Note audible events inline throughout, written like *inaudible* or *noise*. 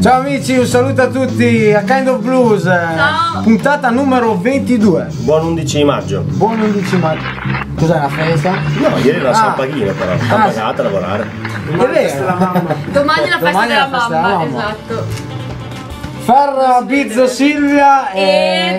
Ciao amici, un saluto a tutti a Kind of Blues, Ciao. puntata numero 22. Buon 11 maggio. Buon 11 maggio. Cos'è una festa? No, ieri era Ah. San Paghino però. Sta Ah. pagata a lavorare. È vero. Domani è la festa Domani della la festa mamma, della mamma. esatto. Ferra, Bizzo, Silvia e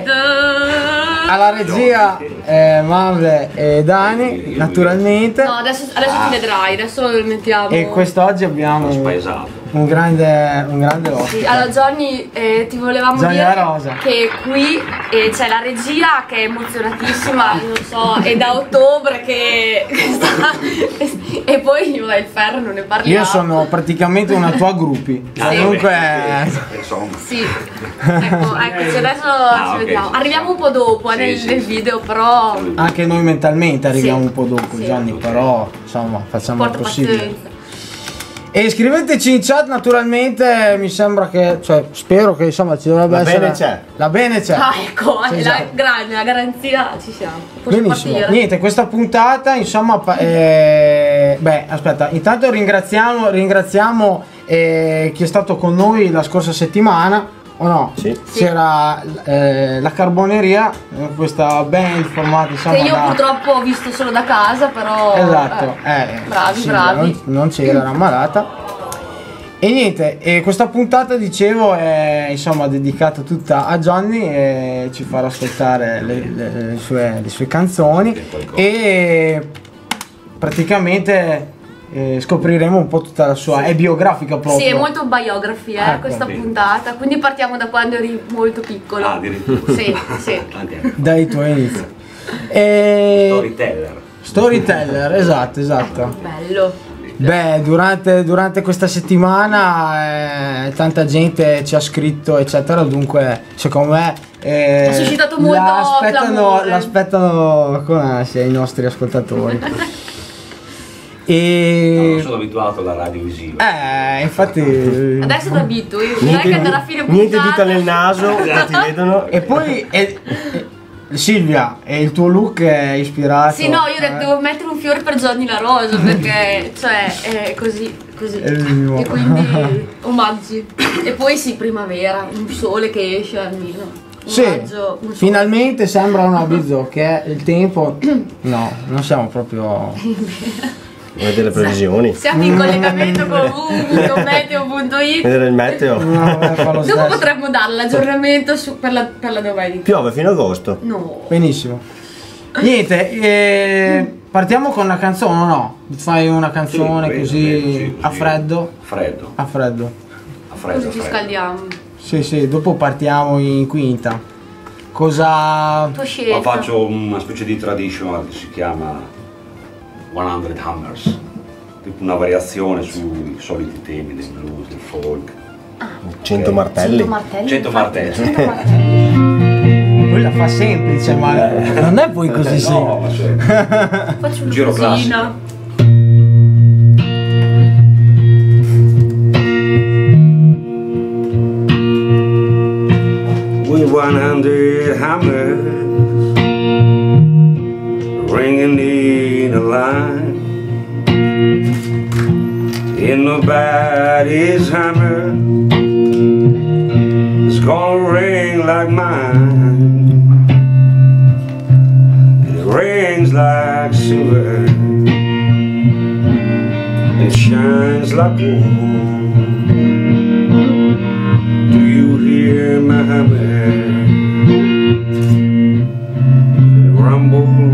Ed eh, alla regia eh, Marle e Dani, naturalmente. No, adesso, adesso ti vedrai, adesso lo mettiamo. E quest'oggi abbiamo Spaesato. Un grande, un grande ospite. Sì, allora Johnny eh, ti volevamo Johnny dire Rosa. che qui eh, c'è la regia che è emozionatissima, non so, è da ottobre che sta... *laughs* e poi io e il ferro non ne parliamo. Io sono praticamente una tua gruppi. Sì. Comunque Insomma. Sì, ecco, eccoci, adesso Ah, ci ok. vediamo. Arriviamo un po' dopo eh, Sì, nel, sì, nel sì. video, però anche noi mentalmente arriviamo Sì. un po' dopo, Sì. Gianni, però insomma facciamo il porta possibile. pazienza. E scriveteci in chat naturalmente, mi sembra che, cioè spero che insomma ci dovrebbe La essere. bene c'è. La bene c'è. Ah, ecco, Sì, la, grande, la garanzia ci siamo. Possiamo Benissimo, partire. niente, questa puntata insomma, eh, beh aspetta, intanto ringraziamo, ringraziamo eh, chi è stato con noi la scorsa settimana, o no? Sì. C'era eh, la carboneria, eh, questa band formata insomma Che io da... purtroppo ho visto solo da casa, però. Esatto, eh, bravi, Silvia bravi. Non, non c'era, era ammalata. E niente, e questa puntata dicevo è insomma dedicata tutta a Johnny e ci farà ascoltare le, le- le sue, le sue canzoni e praticamente eh, scopriremo un po' tutta la sua, è biografica proprio. Sì, è molto biography eh, Ecco. questa Sì. puntata, quindi partiamo da quando eri molto piccolo. Ah, addirittura. Sì, sì. *laughs* Dai tuoi inizi. E... storyteller. Storyteller, esatto, esatto. Bello. Beh, durante, durante questa settimana eh, tanta gente ci ha scritto, eccetera, dunque secondo me eh, Ha suscitato molto l'aspettano, l'aspettano con ansia i nostri ascoltatori. *laughs* No, non e sono abituato alla radio visiva. eh, infatti Adesso ti abitui, vedrai Niente, che andrà a fine niente puntata. dita nel naso, *laughs* ti vedono. e poi eh, eh, Silvia, e il tuo look è ispirato Sì, no, io ho detto, eh, devo mettere un fiore per Johnny la Rosa perché, cioè, è così, così. È il mio. E quindi omaggi. E poi sì, primavera, un sole che esce almeno. Sì, maggio, finalmente sembra una bizzo che il tempo no, non siamo proprio *laughs* Vedete le previsioni. Siamo in collegamento con *laughs* www.meteo.it Vedere il meteo. no, Dopo stesso. potremmo dare l'aggiornamento su- per, la, per la domenica. Piove fino a agosto. No. Benissimo. Niente, eh, partiamo con una canzone o no? Fai una canzone Sì, così bene, sì, a così. freddo? Freddo. A freddo. A freddo. Così ci scaldiamo. Sì, sì, dopo partiamo in quinta. Cosa... Tua Ma scelta. faccio una specie di traditional che si chiama 100 Hammers. Tipo una variazione sui soliti temi del blues, del folk. 100 Ok. martelli. 100 martelli. 100 infatti, martelli. 100 martelli. *laughs* Lui la fa semplice, ma non è poi così No, semplice. cioè, Faccio una Giro cosina. with 100 hammers ringing in a line. In nobody's hammer is gonna ring like mine. It rings like silver. It shines like gold. Do you hear my hammer? Rumble roar.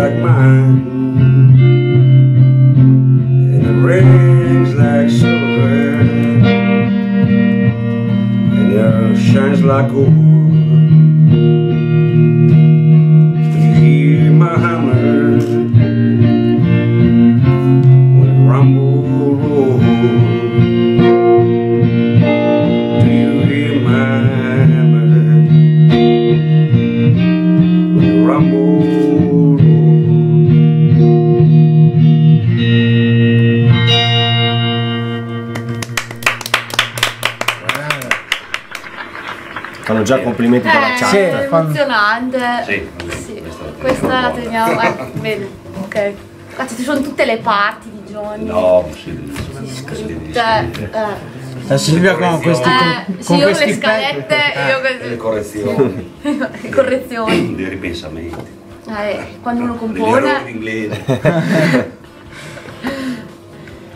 Like mine, and it rings like silver, and it shines like gold. Complimenti dalla Eh, chat. Sì, è emozionante. Sì, vabbè, Sì, questa la teniamo eh, bene, ok. Qua ci sono tutte le parti di Johnny. No, sì, Scritte. Eh, La Silvia con questi Eh, con, sì, con io questi le scalette. Eh. io le queste- correzioni, le correzioni. dei ripensamenti, Eh, quando uno degli errori compone.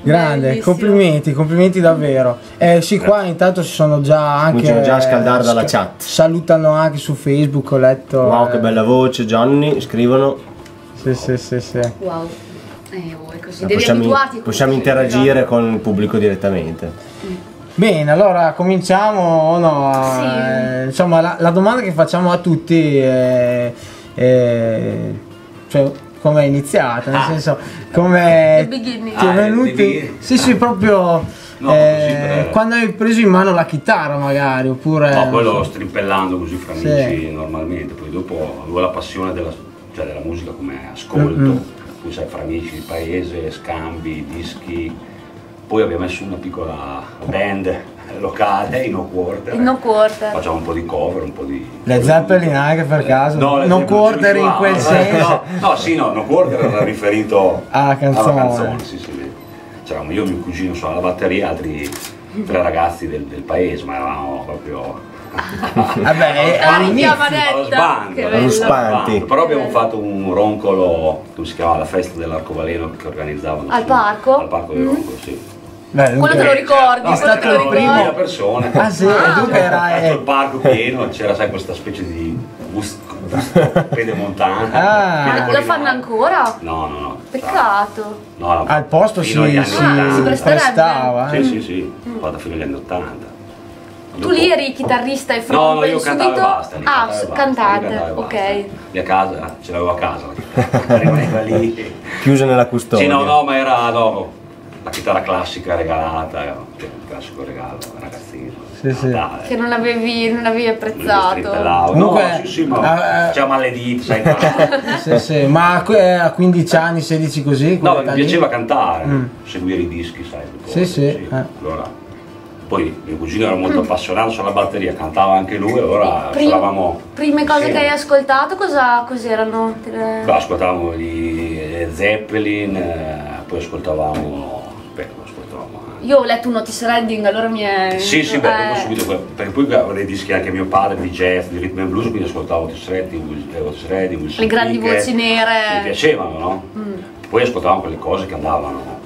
Grande, Bellissimo. complimenti, complimenti davvero. Eh sì, qua intanto si sono già anche. Cominciano già a scaldare dalla sca- chat. Salutano anche su Facebook, ho letto. Wow, eh, che bella voce, Johnny. Scrivono. Sì, sì, sì, sì. Wow. Eh, oh, è così. Devi Possiamo, abituarti. possiamo interagire con il pubblico direttamente. Bene, allora cominciamo o no? Sì. Eh, insomma, la, la domanda che facciamo a tutti è, è- cioè, come è iniziata, nel Ah. senso, come ti è Ah, venuti? beginning. Sì, sì, proprio No, eh, quando hai preso in mano la chitarra magari, oppure... No, quello strimpellando così fra Sì. amici normalmente, poi dopo avevo la passione della, cioè della musica come ascolto, Mm-mm. poi sai fra amici, paese, scambi, dischi, poi abbiamo messo una piccola band locale in No Quarter, Il no quarter. facciamo un po' di cover, un po' di... Le Zeppelin anche per caso? No, Zeppelin quarter in quel eh, senso. No, no, sì, no, No Quarter era riferito *laughs* Alla canzone. alla canzone, sì, sì. C'eravamo io e mio cugino sulla batteria, altri tre ragazzi del, del paese, ma eravamo proprio... *laughs* Vabbè, Ah, all'inizio- allo detta. sbando, allo sbando. Però abbiamo fatto un roncolo, come si chiama, la festa dell'arcobaleno che organizzavano Al su- parco? Al parco del Roncolo, sì. Beh, Quello te lo ricordi, No, quello te lo ricordi. 20.000 persone. Ah sì, e dunque era... Eh, il parco pieno, c'era sai questa specie di pedemontana. Ah. Ma lo fanno ancora? No, no, no. Peccato. No, no, Al posto si, si 80. si prestava. eh. Sì, sì, sì, vado fino agli anni 80. Tu lì eri chitarrista e No, front no, io subito? cantavo e basta. ah, basta, cantante, ok. Lì a casa, ce l'avevo a casa *laughs* rimaneva lì. Chiusa nella custodia. Sì, no, no, ma era no, la chitarra classica regalata, cioè il classico regalo da ragazzino. Sì, sì. Natale. Che non avevi, non avevi apprezzato. Comunque, no, sì, sì, ma eh, c'è maledito, sai. *laughs* Sì, sì, ma a que- a 15 anni, 16 così? No, mi lì? piaceva cantare, Mm. seguire i dischi, sai. Sì, sì, eh. Allora, poi mio cugino era molto appassionato sulla batteria, cantava anche lui, allora Prim- suonavamo. prime cose sì. che hai ascoltato cosa, cos'erano? Beh, ascoltavamo gli Zeppelin, eh, poi ascoltavamo. Io ho letto un Otis Redding, allora mi è... Sì, sì, beh, eh, dopo subito, que- perché poi avevo dei dischi anche mio padre di jazz, di rhythm and blues, quindi ascoltavo Otis Redding, Will- eh, Otis Redding, Wilson Le grandi Pickett, voci nere. Mi piacevano, no? Mm. Poi ascoltavamo quelle cose che andavano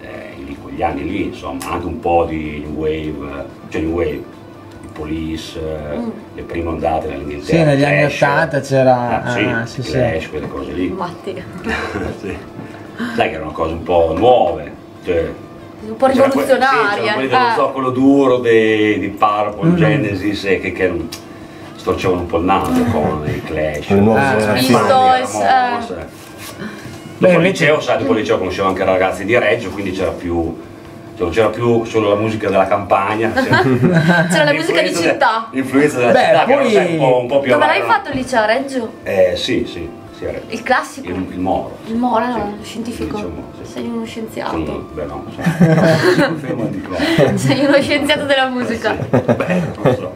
eh, in quegli anni lì, insomma, anche un po' di new wave, eh, cioè new wave, i police, eh, Mm. le prime ondate nell'Inghilterra. Sì, negli anni Clash, 80 c'era- eh, sì, ah, sì, i sì. Clash, quelle cose lì. Matti. *laughs* Sì. Sai che erano cose un po' nuove, cioè Un po' c'era que- sì, c'erano dello eh. zoccolo duro di Purple, Mm. Genesis e che, che storcevano un po' il naso con i Clash. Le nuove Ah. Pistols, eh. eh. Beh, Dopo al invece- liceo, sai, dopo al liceo conoscevo anche ragazzi di Reggio, quindi c'era più. cioè non c'era più solo la musica della campagna, *laughs* c'era la musica di città. L'influenza della Beh, città che poi- era sai, un po', un po' più Dove l'hai fatto il liceo a Reggio? Eh sì, sì, era- Il classico? il, il Moro. Il Moro, Sì, no, scientifico. diciamo, sì. Sei uno scienziato. Sì, beh no, *laughs* qua. Sei uno scienziato della musica. Beh, non lo so.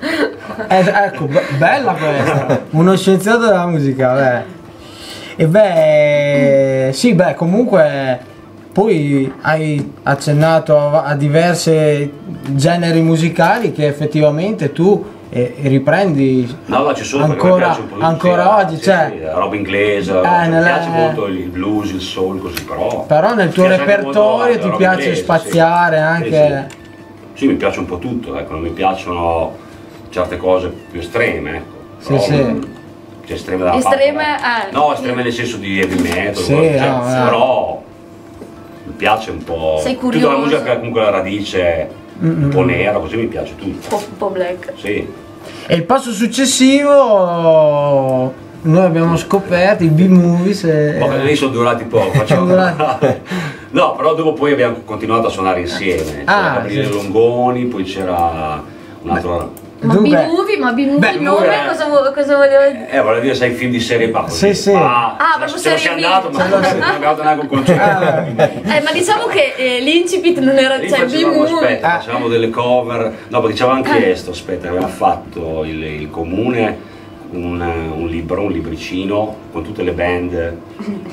Eh, ecco, be- bella questa. Uno scienziato della musica, beh. E beh, sì, beh, comunque poi hai accennato a, a diversi generi musicali che effettivamente tu eh, riprendi No, no, ci sono ancora, piace un po' di ancora sì, oggi, sì, cioè, sì, la roba inglese, mi nella- piace molto il blues, il soul, così però. però nel tuo repertorio ti piace inglese, sì. spaziare Sì, anche... Sì, Sì, mi piace un po' tutto, ecco, non mi piacciono certe cose più estreme, ecco. Sì, Però, sì. mm, Cioè estreme da Estreme, parte, eh. No, estreme nel senso di heavy metal, Sì, cioè, no, eh. però mi piace un po'. Sei Tutta la curioso. musica che ha comunque la radice un po' nera, così mi piace Un tutto. po', un po' black. Sì. E il passo successivo noi abbiamo scoperto i B-movies e... Ma lì sono durati poco, *laughs* facciamo... No, però dopo poi abbiamo continuato a suonare insieme. C'era Ah, Gabriele sì. Longoni, poi c'era un altro. Ma Dunque- B-movie, ma B-movie Beh, il nome movie- cosa, vo- cosa voleva dire? Eh, volevo dire, sai, film di serie B. Sì, sì. Ma Ah, proprio serie B. andato, ma non si- abbiamo dato neanche un concerto. Eh, ma diciamo che eh, l'incipit non era, Lì cioè B-movie. aspetta, Ah. facevamo delle cover, no perché ci avevano chiesto, aspetta, aveva fatto il, il comune un, un libro, un libricino con tutte le band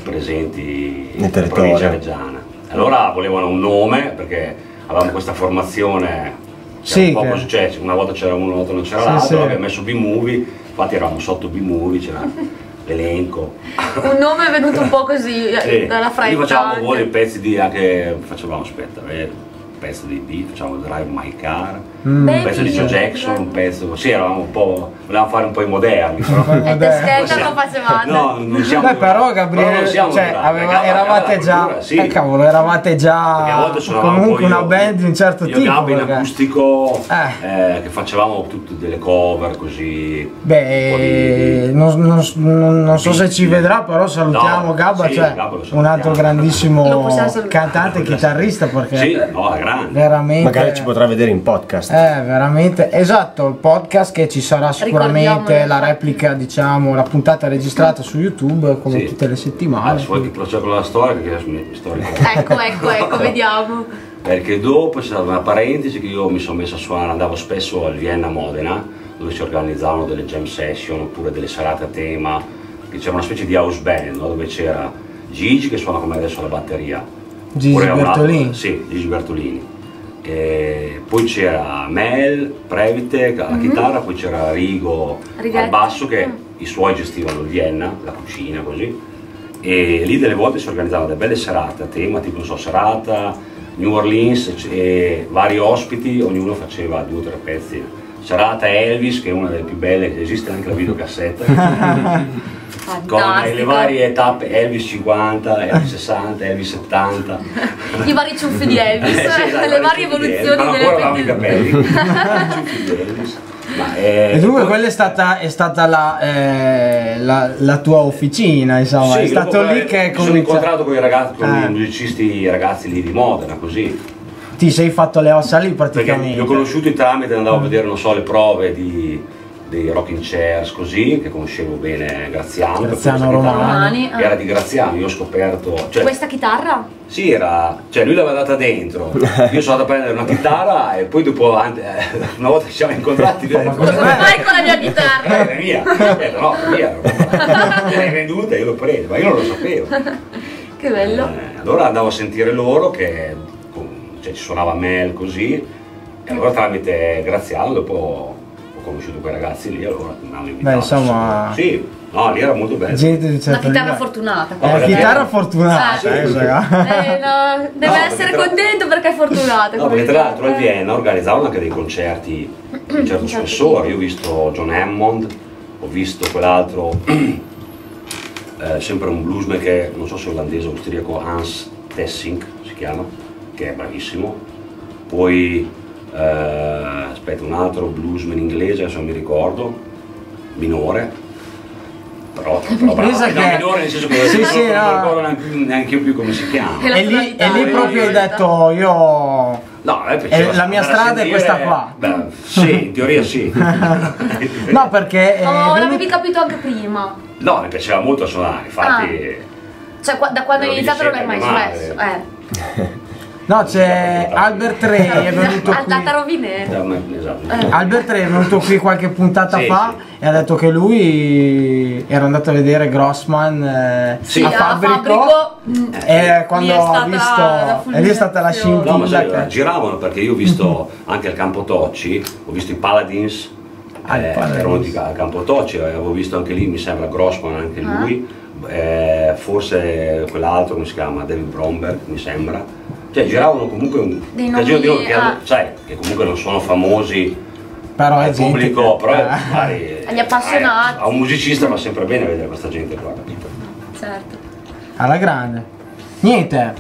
presenti Nel in territorio. provincia reggiana. Allora volevano un nome perché avevamo questa formazione, c'era Sì, un po' che- cioè, una volta c'era uno, una volta non c'era Sì, l'altro, sì. abbiamo messo B-movie, infatti eravamo sotto B-movie, c'era *laughs* l'elenco. Un nome è venuto un po' così eh, Sì. dalla Lì fretta. facevamo anche. voi pezzi di anche facevamo aspetta, eh, un pezzo di B, facciamo Drive My Car, Mm. un pezzo di Joe. Jackson, un pezzo così, eravamo un po'. volevamo fare un po' i moderni, *laughs* però. E Vabbè. Teschetta lo facevate. No, non siamo Beh, però però Gabriele, siamo cioè, aveva- Gabba- eravate Gabba già, sì. eh, cavolo, eravate già comunque una io- band di un certo io tipo. Gabba in perché- acustico, Eh. eh, che facevamo tutte delle cover così. Beh, di- non, non- non- non so se ci vedrà, però salutiamo No, Gabba, sì, cioè salutiamo. un altro grandissimo cantante e chitarrista perché Sì, no, è grande. veramente Magari ci potrà vedere in podcast. Eh, veramente, esatto, il podcast che ci sarà sicuramente la replica, diciamo, la puntata registrata su YouTube come Sì. tutte le Ah, settimane. se vuoi che proceda con la storia, che adesso mi mi sto ricordando. Ecco, ecco, ecco, *laughs* vediamo. Perché dopo c'era una parentesi che io mi sono messo a suonare, andavo spesso al Vienna Modena, dove si organizzavano delle jam session oppure delle serate a tema, che c'era una specie di house band, no? dove c'era Gigi che suona come adesso la batteria. Gigi Bertolini. Sì, Gigi Bertolini. E poi c'era Mel, Previte alla chitarra, poi c'era Rigo Righetti. al basso che Mm. i suoi gestivano il Vienna, la cucina così. E lì delle volte si organizzavano delle belle serate a tema, tipo non so, serata, New Orleans e vari ospiti, ognuno faceva due o tre pezzi. Serata Elvis, che è una delle più belle, esiste anche la videocassetta, *laughs* con le varie tappe Elvis 50, Elvis 60, Elvis 70. I vari ciuffi di Elvis, *laughs* Eh, sì, esatto, le varie evoluzioni Ma delle ancora avevamo i capelli. I ciuffi di Elvis. Ma, eh, E dunque poi- quella è stata, è stata la, eh, la- la tua officina, insomma, Sì, è stato lì eh, che mi sono incontrato con i ragazzi, con Ah. i musicisti i ragazzi lì di Modena, così. ti sei fatto le ossa lì Perché praticamente. li ho conosciuti tramite, andavo a vedere, non so, le prove di, dei rocking chairs così, che conoscevo bene Graziano. Graziano. Romani, ah. Era di Graziano, io ho scoperto. Cioè, Questa chitarra? Sì, era. Cioè lui l'aveva data dentro. Io sono andato a prendere una chitarra e poi dopo, eh, una volta che ci siamo incontrati, Come Come fai con la mia "Eh, chitarra? è mia. Ho detto, no, mia. Me l'hai venduta e io l'ho presa, ma io non lo sapevo. *laughs* Che bello. Eh, allora andavo a sentire loro che cioè, ci suonava Mel così e allora tramite Graziano dopo conosciuto quei ragazzi lì allora mi hanno invitato. Beh, insomma- Sì, no, lì era molto bello. Gente Una certo chitarra livello. fortunata. Eh, perché- chitarra fortunata, Ah, eh, sì. raga. Eh, no, deve *laughs* No, essere perché tra- contento perché è fortunata. No, perché tra l'altro a. Vienna organizzavano anche dei concerti di un certo Certo. spessore. Io ho visto John Hammond, ho visto quell'altro, *clears throat* eh, sempre un bluesman che non so se è olandese o austriaco, Hans Tessink si chiama, che è bravissimo. Poi, eh, aspetta, un altro bluesman inglese, adesso non mi ricordo, minore. Però, *laughs* però bravo, Pensa no, che- minore nel senso che Sì, non, sì, non no. ricordo neanche, più come si chiama. Che E lì, e lì la proprio hai tonalità. detto io No, Eh, la mia strada è sentire- questa qua. Beh, sì, in teoria sì. *laughs* No, perché eh, Oh, venuto- l'avevi capito anche prima. No, mi piaceva molto suonare, infatti. Cioè, qua- da quando hai iniziato non dice hai mai smesso. Eh. No, c'è Albert Re è venuto qui. Andata. Eh. Albert Re è venuto qui qualche puntata Sì, fa sì. e ha detto che lui era andato a vedere Grossman eh, Sì, a a Fabbrico, Fabbrico, mm, e quando lì è ha stata visto la e lì è stata la fulminazione. No, ma sai, scintilla che- giravano perché io ho visto anche al Campo Tocci, ho visto i Paladins, Ah, i eh, Paladins. erano di- al Campo Tocci, eh, avevo visto anche lì, mi sembra Grossman anche Ah. lui, eh, forse quell'altro come si chiama, David Bromberg mi sembra. Cioè giravano comunque un Dei casino di nomi, loro che, ah. sai, che comunque non sono famosi Però al pubblico, che- però eh. *laughs* magari, Agli appassionati. eh, a un musicista va sempre bene vedere questa gente qua, capito? Certo. Alla grande. Niente. and-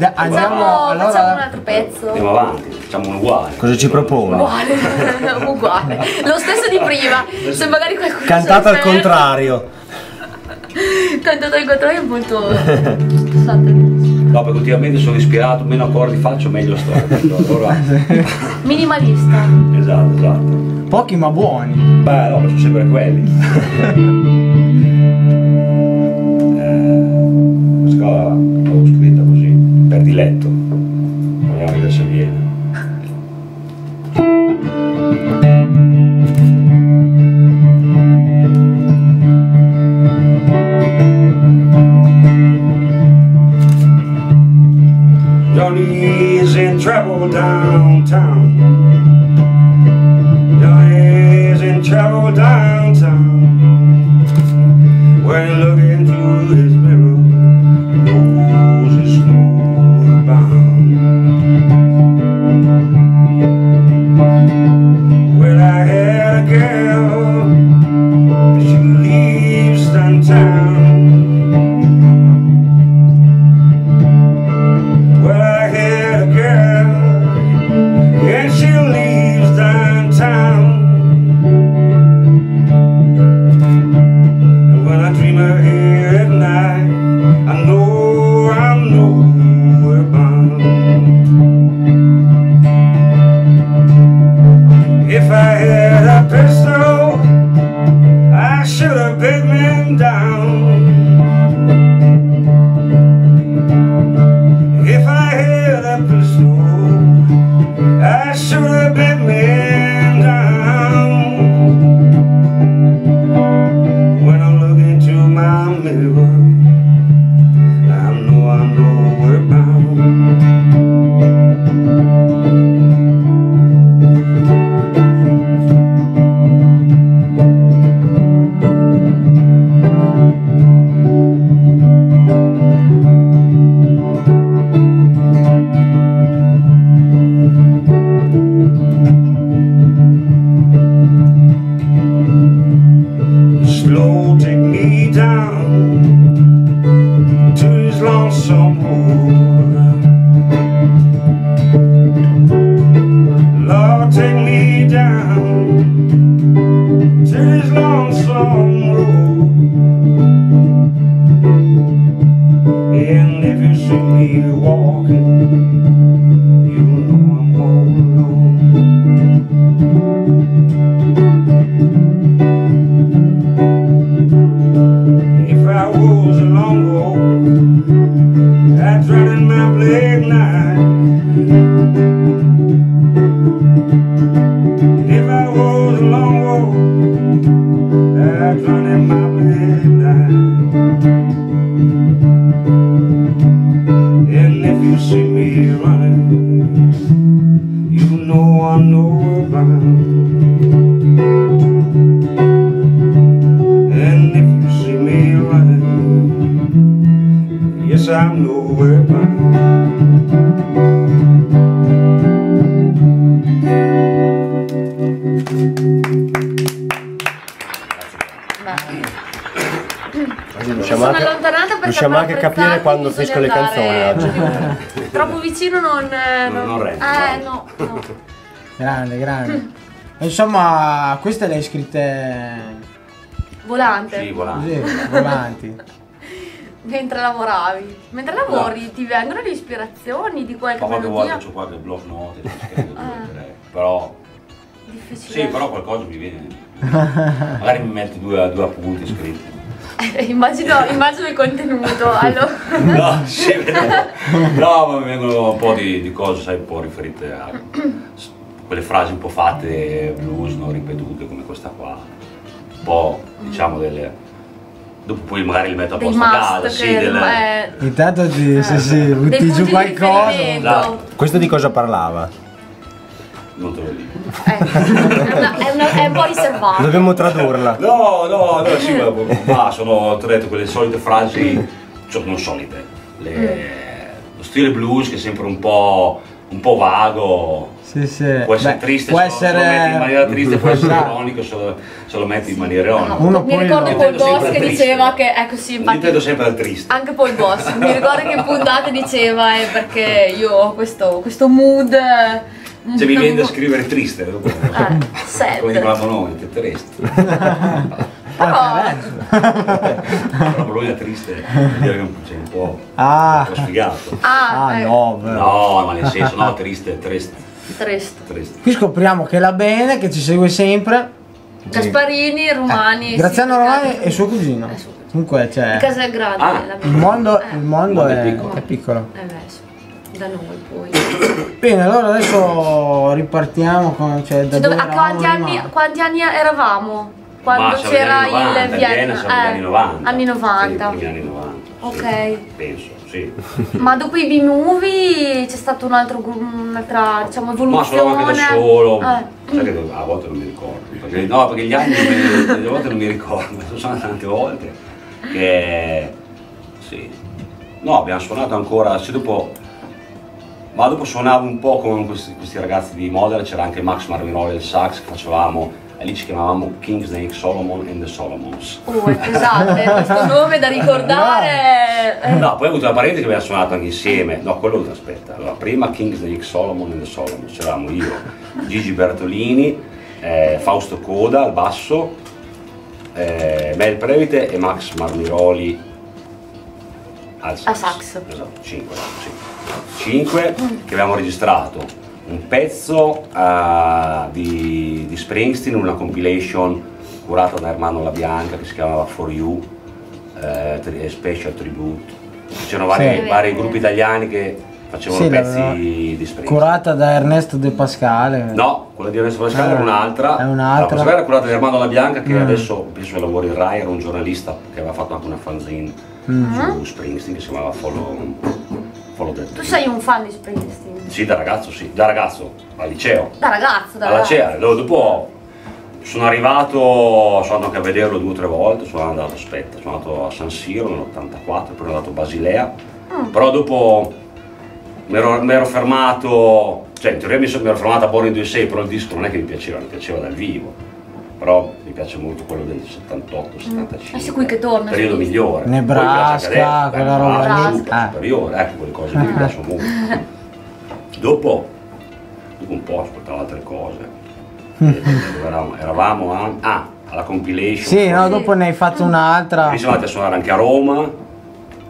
Facciamo, andiamo facciamo un allora. altro pezzo. Andiamo avanti, facciamo un uguale. Cosa ci propone? Uguale, *laughs* *laughs* uguale. Lo stesso di prima. Se magari qualcuno Cantato al contrario. Cantato al contrario è molto. No, perché ultimamente sono ispirato, meno accordi faccio, meglio sto. Allora, *laughs* Minimalista. esatto, esatto. Pochi ma buoni. Beh, no, ma sono sempre quelli. *laughs* eh, l'avevo scritta così, per diletto. travel downtown. Your hands in trouble downtown. We're looking. And if you see me walking, quando finiscono le canzoni oggi. Troppo vicino non. eh, Non- non rende, Eh, no. no, no. Grande, grande. Insomma, queste le hai scritte Volante. Sì, volante. così, volanti. *laughs* Mentre lavoravi. Mentre lavori ti vengono le ispirazioni di qualche Ma qualche melodia? volta c'ho qualche block note, scrivo due, tre. però Difficile. sì, però qualcosa mi viene. Magari mi metto due, due appunti scritti. *laughs* immagino, immagino il contenuto. *laughs* Allora. No, sì, no, no, ma mi vengono un po' di, di cose, sai, un po' riferite a quelle frasi un po' fatte blues, non ripetute come questa qua. Un po', diciamo, delle. Dopo poi magari li metto a posto a casa, sì, delle. eh, Intanto ti, sì, sì, dei butti giù qualcosa. Questo di cosa parlava? Non te lo dico. Eh, è, una- è una- è un po' riservato. Dobbiamo tradurla. No, no, no, sì, ma, ma sono ho detto, quelle solite frasi, cioè non solite. Le- lo stile blues che è sempre un po' un po' vago. Sì, sì. Può essere Beh, triste, può se, lo- se lo metti in maniera essere triste, può essere Esatto. *laughs* ironico se lo, se lo metti in maniera ironica. Uno mi poi ricordo lo- Paul Boss che diceva che ecco sì infatti intendo sempre al triste. anche Paul Boss mi ricordo che in puntata diceva è perché io ho questo, questo mood eh, Se mi viene da scrivere triste, dopo- eh, sad. come dicono noi, che triste. *laughs* Però- Però lui è triste, vuol dire che c'è un po', Ah. un po' sfigato. ah, Ah eh, no, vero. No, ma nel senso, no, triste, triste, triste triste. Qui scopriamo che la bene, che ci segue sempre, Gasparini Romani Eh, Graziano sì, Romani e suo cugino. Eh. Comunque, cioè, di Casal Grande Ah. il mondo, eh, il mondo mondo è è, piccolo. è piccolo. eh beh, da noi poi *coughs* Bene, allora adesso ripartiamo con, cioè, da dove- dove a quanti anni, quanti anni eravamo? Quando Ma siamo c'era negli anni 90, il Vienna negli anni 90. anni 90. Sì, anni 90. Ok. Penso, sì. *laughs* Ma dopo i B-movie c'è stata un un'altra diciamo, Ma evoluzione. solo anche da solo. Eh. Sai che a volte non mi ricordo. Perché, no, perché gli anni delle *laughs* volte non mi ricordo. *laughs* Sono suonato tante volte. Che sì. No, abbiamo suonato ancora. Sì, dopo. Ma dopo suonavo un po' con questi, questi ragazzi di Modena, c'era anche Max Marmiroli al sax che facevamo, e lì ci chiamavamo King Snake Solomon and the Solomons. Oh, è pesante, questo nome da ricordare. No, poi ho avuto una parente che abbiamo suonato anche insieme. No, quello aspetta. Allora, prima King Snake Solomon and the Solomons. C'eravamo io, Gigi Bertolini, eh, Fausto Coda al basso, eh, Mel Previte e Max Marmiroli al sax. Al sax. Esatto, 5, sì. 5 che abbiamo registrato un pezzo eh, di, di Springsteen, una compilation curata da Ermano La Bianca che si chiamava For You, tri- Special Tribute. C'erano vari, Sì. vari gruppi italiani che facevano Sì, pezzi l'aveva di Springsteen. Curata da Ernesto De Pascale. No, quella di Ernesto Pascale Ah, era un'altra. è un'altra. Era curata da Armando La Bianca che Mm. adesso penso che lavori in Rai, era un giornalista che aveva fatto anche una fanzine Mm. su Springsteen che si chiamava Follow, Follow the Tu sei un fan di Springsteen? Sì, da ragazzo sì, da ragazzo, al liceo. Da ragazzo, da Alla ragazzo. CEA, dopo, sono arrivato, sono andato anche a vederlo due o tre volte, sono andato, aspetta, sono andato a San Siro nell'84, poi sono andato a Basilea, Mm. però dopo mi ero, mi ero fermato, cioè in teoria mi, sono- mi ero fermato a Born in 26, però il disco non è che mi piaceva, mi piaceva dal vivo, però piace molto quello del 78-75. Eh sì, qui che torna, Periodo sì. migliore. Nebraska, quella roba Nebraska, lì. super Ah. superiore, ecco quelle cose lì mi *laughs* piacciono molto. Dopo, dopo un po' ascoltavo altre cose. Dove eravamo, eravamo a, ah, alla compilation. Sì, no, dopo ne hai fatto un'altra. Poi siamo andati a suonare anche a Roma.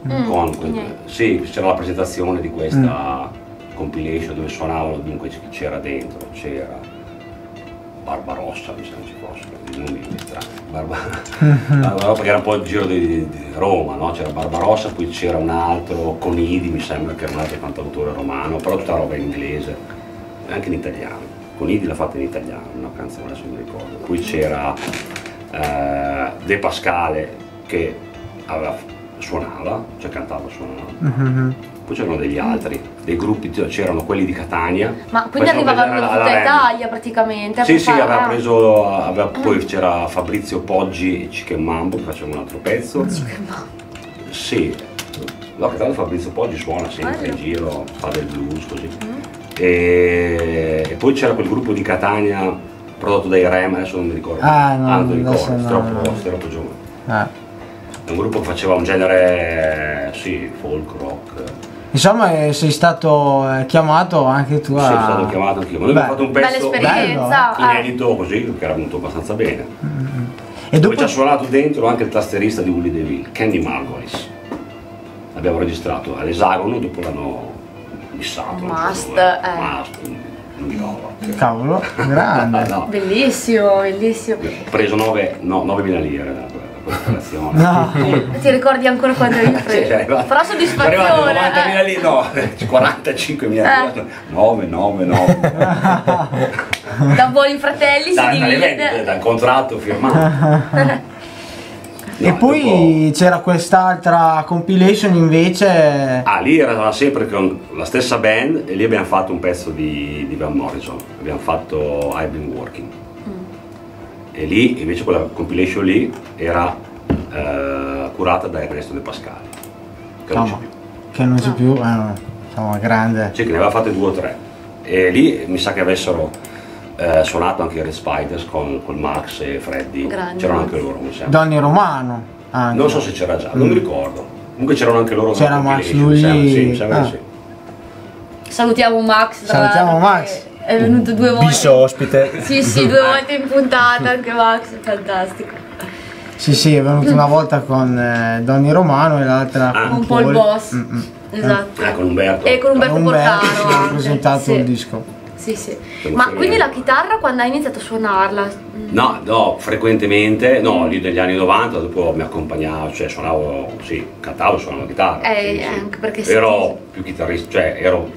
Mm, Con que- niente. sì, c'era la presentazione di questa compilation dove suonavano, dunque chi c'era dentro, c'era Barbarossa, mi sembra ci fosse, i nomi strani. Barba... *laughs* Barbarossa, perché era un po' il giro di, di- Roma, no? C'era Barbarossa, poi c'era un altro, Conidi mi sembra che era un altro cantautore romano, però tutta roba in inglese, e anche in italiano. Conidi l'ha fatta in italiano, una canzone adesso non mi ricordo. Poi c'era eh, De Pascale che aveva- suonava, cioè cantava, suonava. Mhm. Poi c'erano degli altri, dei gruppi, cioè, c'erano quelli di Catania. Ma Poi quindi arrivavano da tutta Italia praticamente. Sì, sì, fare- aveva ah. preso, aveva- poi c'era Fabrizio Poggi e Chicken Mambo che facevano un altro pezzo. Sì, no, che l'altro Fabrizio Poggi suona sempre Bello. in giro, fa del blues così. E, e poi c'era quel gruppo di Catania prodotto dai Rem, adesso non mi ricordo. Ah, no, non mi adesso ricordo, no, troppo, no. troppo, troppo giovane. Ah. È un gruppo che faceva un genere, sì, folk rock. Insomma, eh, sei stato eh, chiamato anche tu a. Sono stato chiamato anch'io. Ma noi Beh. abbiamo fatto un pezzo ah. inedito così, che era venuto abbastanza bene. E Poi dopo ci ha suonato dentro anche il tasterista di Willy DeVille, Candy Margolis. L'abbiamo registrato all'esagono, dopo l'hanno missato. non so Must, dove. eh. Must, York. Cavolo, grande. *laughs* No, Bellissimo, bellissimo. ho preso 9, no, 9.000 lire da da operazione. No. Ti ricordi ancora quando eri preso? cioè, arrivato- Però sono arrivati soddisfazione. 90.000 lire, no, 45.000 lire. 9, 9, 9. eh. Da buoni fratelli si dalle vendite, divide. dal contratto firmato. *laughs* e No, poi dopo- c'era quest'altra compilation invece. Ah, lì era sempre con la stessa band e lì abbiamo fatto un pezzo di, di Van Morrison, abbiamo fatto I've Been Working. E lì invece quella compilation lì era eh, curata da Ernesto De Pascali, che non c'è più. che non c'è più. eh, insomma, grande. Cioè che ne aveva fatte due o tre. E lì mi sa che avessero eh, suonato anche i Red Spiders con, con Max e Freddy. Grandi. C'erano anche loro, mi sembra. Donny Romano. anche. Non so se c'era già, non mi ricordo. Comunque c'erano anche loro. C'era Max mi sembra. Sì, mi sembra Ah. sì. Salutiamo Max. Salutiamo Max. che È venuto due volte. Bisso ospite. Sì, sì, due volte in puntata anche Max, fantastico. Sì, sì, è venuto una volta con eh, Donny Romano e l'altra Ah. con Un po' il Paul. boss. Mm, mm. Esatto. Eh, con Umberto. E con Umberto Umberto Porcaro che ha anche. presentato sì. il disco. Sì, sì. Ma quindi la chitarra quando hai iniziato a suonarla? Mm. No, no, frequentemente, no, lì negli anni 90 dopo mi accompagnavo, cioè suonavo, sì, cantavo, suonavo la chitarra. Eh, sì, sì. anche perché Ero senti- più chitarrista, cioè ero,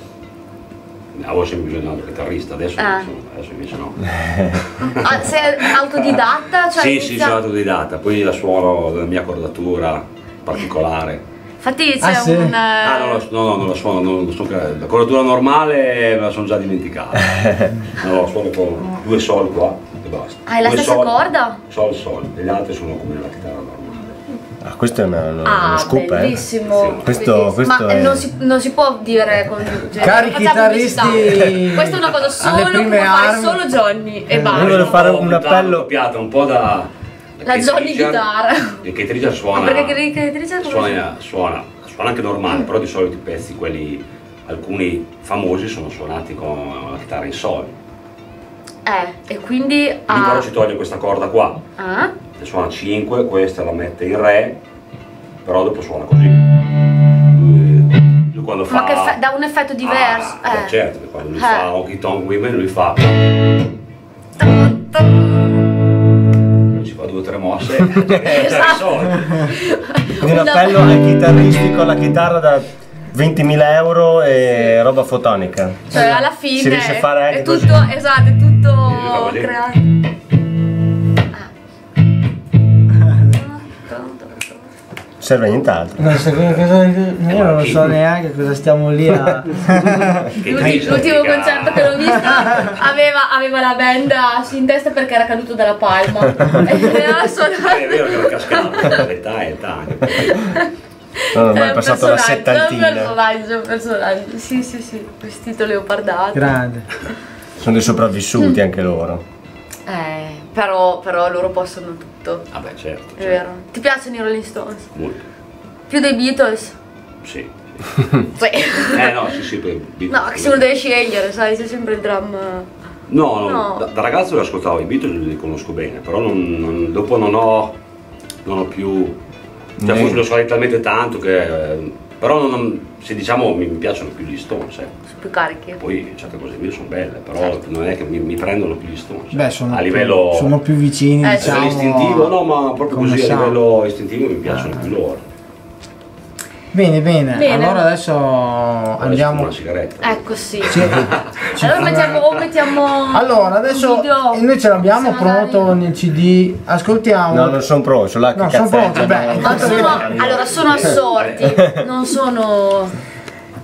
avevo sempre bisogno di un altro chitarrista, adesso, Ah. insomma, adesso invece no. *laughs* Ah, sei autodidatta? Cioè sì, sì, a- sono autodidatta, poi la suono della mia cordatura particolare. Infatti c'è Ah, sì? un... eh, Ah, no, la- no, no, non la suono, non, non so la cordatura normale me la sono già dimenticata. *laughs* No, la suono con due sol qua e basta. Hai la Due stessa sol, corda? Sol, sol, e gli altri sono come la chitarra normale. Ah, questo è uno, uno- uno Ah, scoop, eh. bellissimo. Sì. Questo- bellissimo. questo Ma è- non, si, non si può dire con cioè, Cari chitarristi Questa è una cosa solo che prime può fare armi. solo Johnny e Eh, basta. Io volevo fare un appello- doppiata un po' da La Johnny. E Kate Richard suona Ma perché Kate Richard come suona, suona, suona anche normale però di solito i pezzi quelli alcuni famosi sono suonati con la chitarra in sol Eh, e quindi lui però ha... ci toglie questa corda qua Ah? suona 5 questa la mette in re però dopo suona così lui, lui quando fa Ma che effe- dà un effetto diverso. Ah, eh. certo quando lui Eh. fa Honky Tonk Women lui fa ci fa due o tre mosse *laughs* Esatto. *laughs* Quindi un appello ai chitarristi con la chitarra da 20.000 euro e roba fotonica. Cioè alla fine Si riesce a fare anche è tutto, così. esatto, è tutto creato. Serve nient'altro. Non so cosa, cosa- io non lo so neanche cosa stiamo lì a. *laughs* L'ultimo, concerto che l'ho vista *laughs* aveva, aveva la band in testa perché era caduto dalla palma *laughs* e aveva Eh, è suonato vero che era cascato, l'età è età. Ho È passato la È un settantina. personaggio, un personaggio. Sì, sì, sì, vestito leopardato. Grande. Sono dei sopravvissuti anche loro. Eh, però, però loro possono tutto. Vabbè, certo, È certo. vero. Ti piacciono i Rolling Stones? molto. Più dei Beatles? Sì. Sì. *laughs* Eh no, sì, sì, per No, che se uno deve scegliere, sai, c'è sempre il drum. No, no, No. Da, da ragazzo li ascoltavo i Beatles, li conosco bene, però non- non- dopo non ho, non ho più, cioè Ne- forse lo so talmente tanto che, eh, però non, se diciamo mi, mi piacciono più gli Stones, eh. Sono più carichi. poi certe cose mie sono belle, però Certo. non è che mi, mi prendono più gli Stones. Beh, sono, a più, livello, sono più vicini, Eh, a diciamo. livello istintivo, no, ma proprio così a sound. livello istintivo mi piacciono più loro. Bene, bene, Bene. Allora adesso andiamo. Una sigaretta. Ecco sì. Ci- *laughs* ci allora mettiamo, o mettiamo Allora, adesso noi ce l'abbiamo se magari- pronto nel CD. Ascoltiamo. No, non sono pronto, sono là che No, sono pronto, beh. Ma sono, allora sono assorti, *laughs* non sono.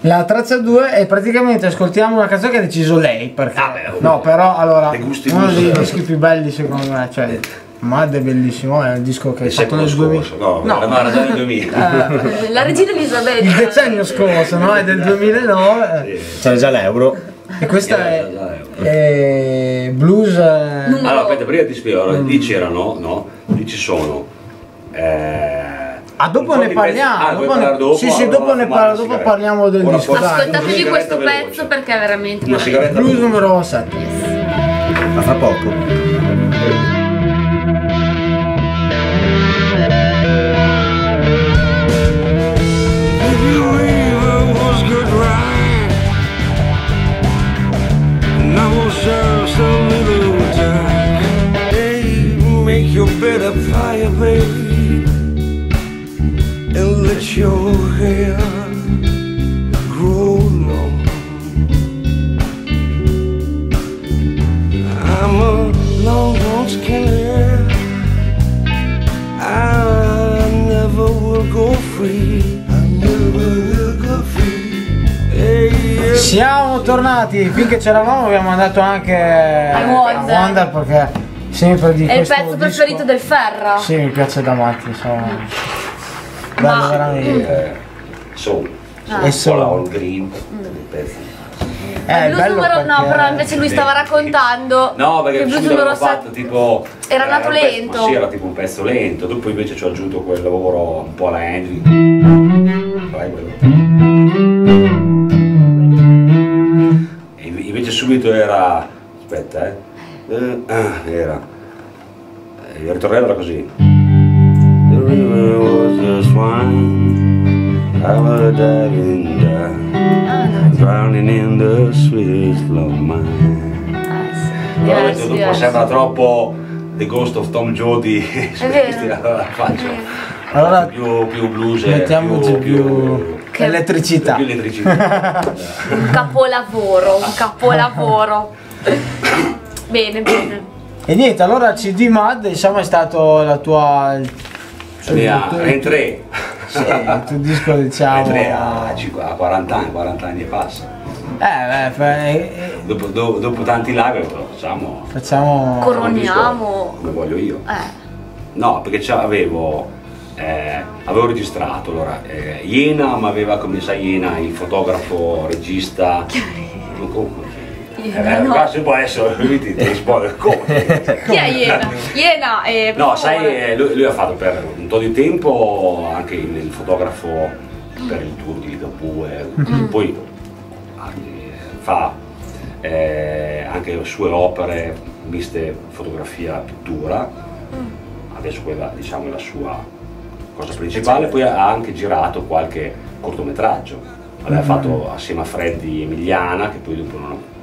La traccia 2 è praticamente ascoltiamo una canzone che ha deciso lei. Perché... Ah, beh, no, però allora. Uno dei dischi più belli secondo me. Cioè, Mad è bellissimo, è un disco che È fatto sempre nel lo 2000. scorso, no, No. no, era nel 2000. Eh, La regina Elisabetta. il decennio scorso, no? È del 2009. Sì. C'era già l'euro. E questa è, è blues. eh, Numero- Allora, aspetta, prima ti spiego, allora, Mm. lì c'erano, no? Lì ci sono. Eh, Ah, dopo ne parliamo, Ah, dopo ne- dopo? sì, sì, dopo ne parlo, dopo parliamo del Ora disco. Ascoltatevi questo pezzo veloce. perché è veramente Una sigaretta Blues numero 7. Ma fra poco. I will serve some little time. Hey, make your bed of fire, baby, and let your hair Siamo tornati, finché c'eravamo abbiamo mandato anche a Wonder. Wonder perché sempre di È il pezzo disco- preferito del Ferra. Sì, mi piace da matti, insomma. Bello Ma- veramente. Soul. Ah. E solo. All Green, dei pezzi. è il blues bello numero no, perché- però invece lui stava raccontando No, perché che il blues numero avevo fatto 7 tipo. Era nato un pezzo- lento. sì, era tipo un pezzo lento. Dopo invece ci ho aggiunto quel lavoro un po' alla Henry. Vai, invece subito era. Aspetta, eh. Eh, ah, era. eh, Il ritornello era così. The river was a swine. I was diving down. Drowning in the sweetest love mine. Però Diversi, dopo sembra troppo The Ghost of Tom Jody vero. *laughs* allora faccio Allora più, più blues mettiamoci più, Che- elettricità. più elettricità. Un capolavoro un capolavoro. Bene bene. E niente, allora CD Mad diciamo è stato la tua... Mia il- Rentré Sì, il tuo disco diciamo... Rentré a, a 40 anni 40 anni e passa. Eh, beh, fa- eh, dopo, do- dopo tanti live detto facciamo facciamo... Coroniamo. come voglio io. Eh. No, perché avevo, eh, avevo registrato, allora, eh, Iena mi aveva come sai Iena, il fotografo, regista. Iena, Eh, no. qua se può essere, lui ti, ti risponde come? *laughs* chi è Iena? Iena eh, per No, sai, eh, lui, lui ha fatto per un po' di tempo anche il, il fotografo per il tour di Ligabue, poi eh, fa eh, anche sue opere miste fotografia pittura, adesso quella diciamo è la sua cosa principale, poi ha anche girato qualche cortometraggio, aveva fatto assieme a Freddy Emiliana che poi dopo non ho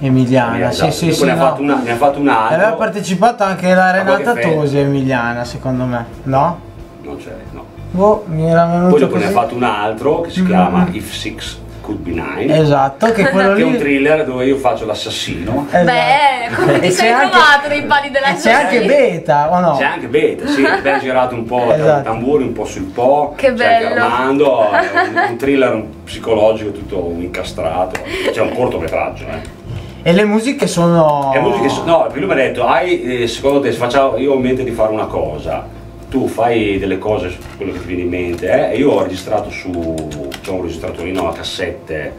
Emiliana, sì esatto. sì Dopo sì. ne, ha no. fatto una, ne ha fatto un altro. Aveva partecipato anche la Renata Tosi Emiliana, secondo me, no? Non c'è, no. Boh, mi era venuto Poi dopo ne così. ha fatto un altro che si chiama If Six Could Be Nine, Esatto, che quello che è un lì... thriller dove io faccio l'assassino. Esatto. beh come ti E sei c'è anche- trovato nei panni della e C'è anche Beta, o no? C'è anche Beta, sì, *laughs* abbiamo girato un po' Esatto. tra i tamburi, un po' sul po'. Che c'è bello. Armando, è un, un thriller psicologico tutto incastrato. C'è un cortometraggio, eh. E le musiche sono... E musiche so- no, lui mi ha detto, hai, eh, secondo te, se facciamo, io ho in mente di fare una cosa, tu fai delle cose, su quello che ti viene in mente, eh? e io ho registrato su, c'è un registratorino a cassette,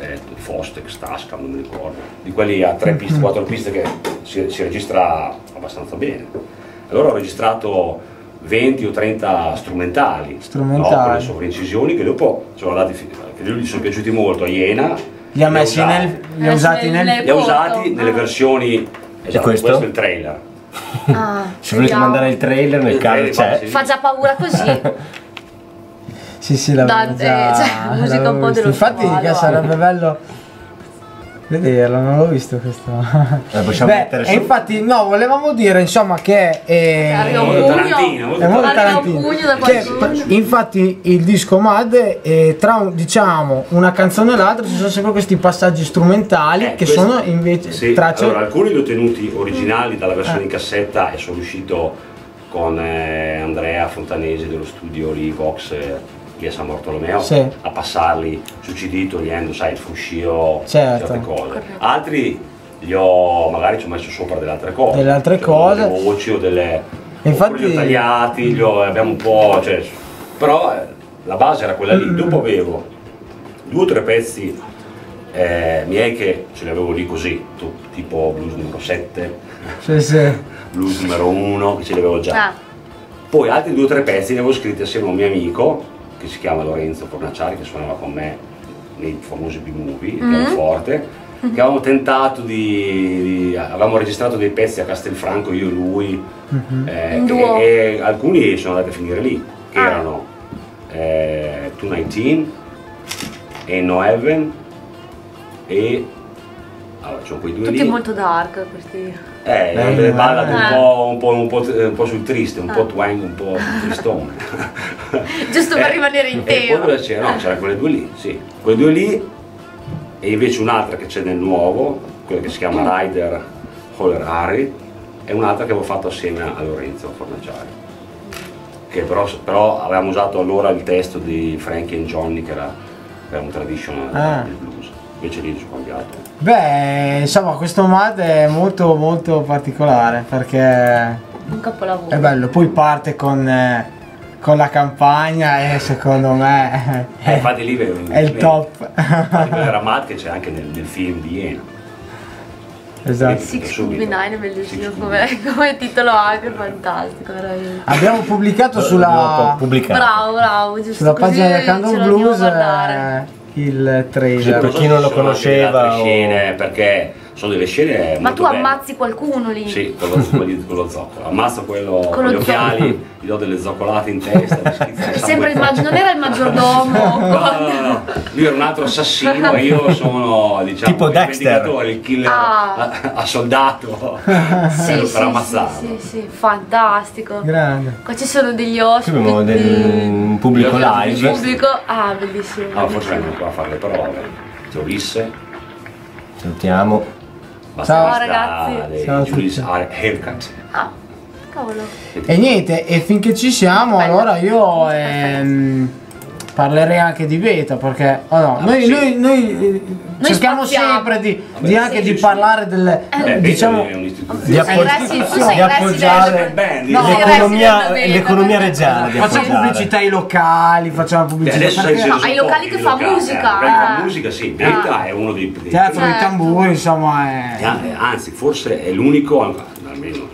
eh, Fostex, Tascam, non mi ricordo, di quelli a tre piste, quattro piste che si, si registra abbastanza bene. Allora ho registrato 20 o 30 strumentali, Strumentali. no, con le sovraincisioni che dopo sono andati, che lui gli sono piaciuti molto a Iena. Li ha messi nel... Li ha usati nel... Li ha usati nelle Ah. versioni. Esatto, questo? questo è il trailer. Ah, *laughs* Se volete mandare il trailer nel Il caso trailer, c'è. fa già paura così. *laughs* Sì, sì, l'avevo Dante, già... cioè, musica un po' dello Infatti che sarebbe bello vederlo, non l'ho visto questo. Possiamo Beh, mettere e su? infatti no, volevamo dire insomma che... eh, Arriva un Molto pugno. Tarantino, È molto Tarantino. Che, infatti il disco Mad eh, tra un- diciamo una canzone e l'altra ci sono sempre questi passaggi strumentali Eh, che questo- sono invece Sì, tracce allora, alcuni li ho tenuti originali dalla versione Eh. in cassetta e sono riuscito con eh, Andrea Fontanesi dello studio lì, Vox, eh, lì a San Bartolomeo, Sì. a passarli su CD togliendo, sai, il fruscio, Certo. certe cose. Altri li ho, magari ci ho messo sopra delle altre cose. Delle altre Cioè, cose. Delle voci o delle... Infatti- li ho tagliati, li ho- abbiamo un po'... Cioè, però eh, la base era quella Mm. lì. Dopo avevo due o tre pezzi eh, miei che ce li avevo lì così, tipo blues numero 7, sì, sì. *laughs* blues numero 1, che ce li avevo già. Ah, Poi altri due o tre pezzi li avevo scritti assieme a un mio amico, che si chiama Lorenzo Fornaciari, che suonava con me nei famosi B-Movie, il Mm-hmm. pianoforte, che avevamo tentato di, di- avevamo registrato dei pezzi a Castelfranco, io e lui, eh, In che- e alcuni sono andati a finire lì, che Ah. erano eh, 219 e No Heaven e allora, c'ho quei due tutti lì. molto dark questi Eh, Eh, ballano un, eh. po', un, po', un, po', un po' sul triste, un po' twang, un po' tristone. *laughs* Giusto per rimanere in E tema. cosa c'era? No, c'erano quelle due lì, sì. Quelle due lì e invece un'altra che c'è nel nuovo, quella che si chiama Rider Holler Harry, e un'altra che avevo fatto assieme a Lorenzo Fornaciari. Che però, però avevamo usato allora il testo di Frankie and Johnny che era, che era un traditional Ah. del blues. Invece lì sono cambiato. Beh, insomma, questo Mad è molto molto particolare perché Un capolavoro. è bello. Poi parte con eh, con la campagna e secondo me Eh, infatti lì vedo è il top. Quella Ramat che c'è anche nel, nel film di Iena. esatto. Six. 9 è bellissimo come, come titolo anche fantastico veramente. Abbiamo pubblicato sulla, pubblicato. Bravo, bravo, giusto sulla pagina del ce Candle Blues il trailer. Per chi non lo conosceva Altre o- perché sono delle scene Ma molto tu belle. ammazzi qualcuno lì? Sì, con lo, con lo zoccolo. Ammazzo quello Con con, gli occhiali, gli do delle zoccolate in testa. schizza il sempre il mag- non era il maggiordomo. No, no, no, no. Lui era un altro assassino e io sono diciamo Tipo il Dexter. vendicatore, il killer Ah. a, a soldato sì, per sì, ammazzarlo. sì, sì, sì, fantastico. Grande. Qua ci sono degli Qui ospiti. abbiamo del un pubblico Il live. pubblico. Ah, bellissimo. Ah, forse vengono qua a fare le prove. C'è Ulisse, Salutiamo. batterista ragazzi. Ciao a tutti. Ar- Haircut. Ah, cavolo. E niente, e finché ci siamo, Bello. allora io ehm, parlerei anche di beta perché oh no, Ah, noi, sì. noi- noi, Noi cerchiamo spaziamo. sempre di, Vabbè, di anche sì, di parlare delle Eh, Eh, diciamo. Di appoggiare L'economia, reggiana facciamo pubblicità ai locali, facciamo pubblicità No, sceso ai locali che fa locali, musica, eh, fa eh. musica, sì, Beta è uno dei, dei teatro dei Certo. tamburi, insomma è Anzi, forse è l'unico, almeno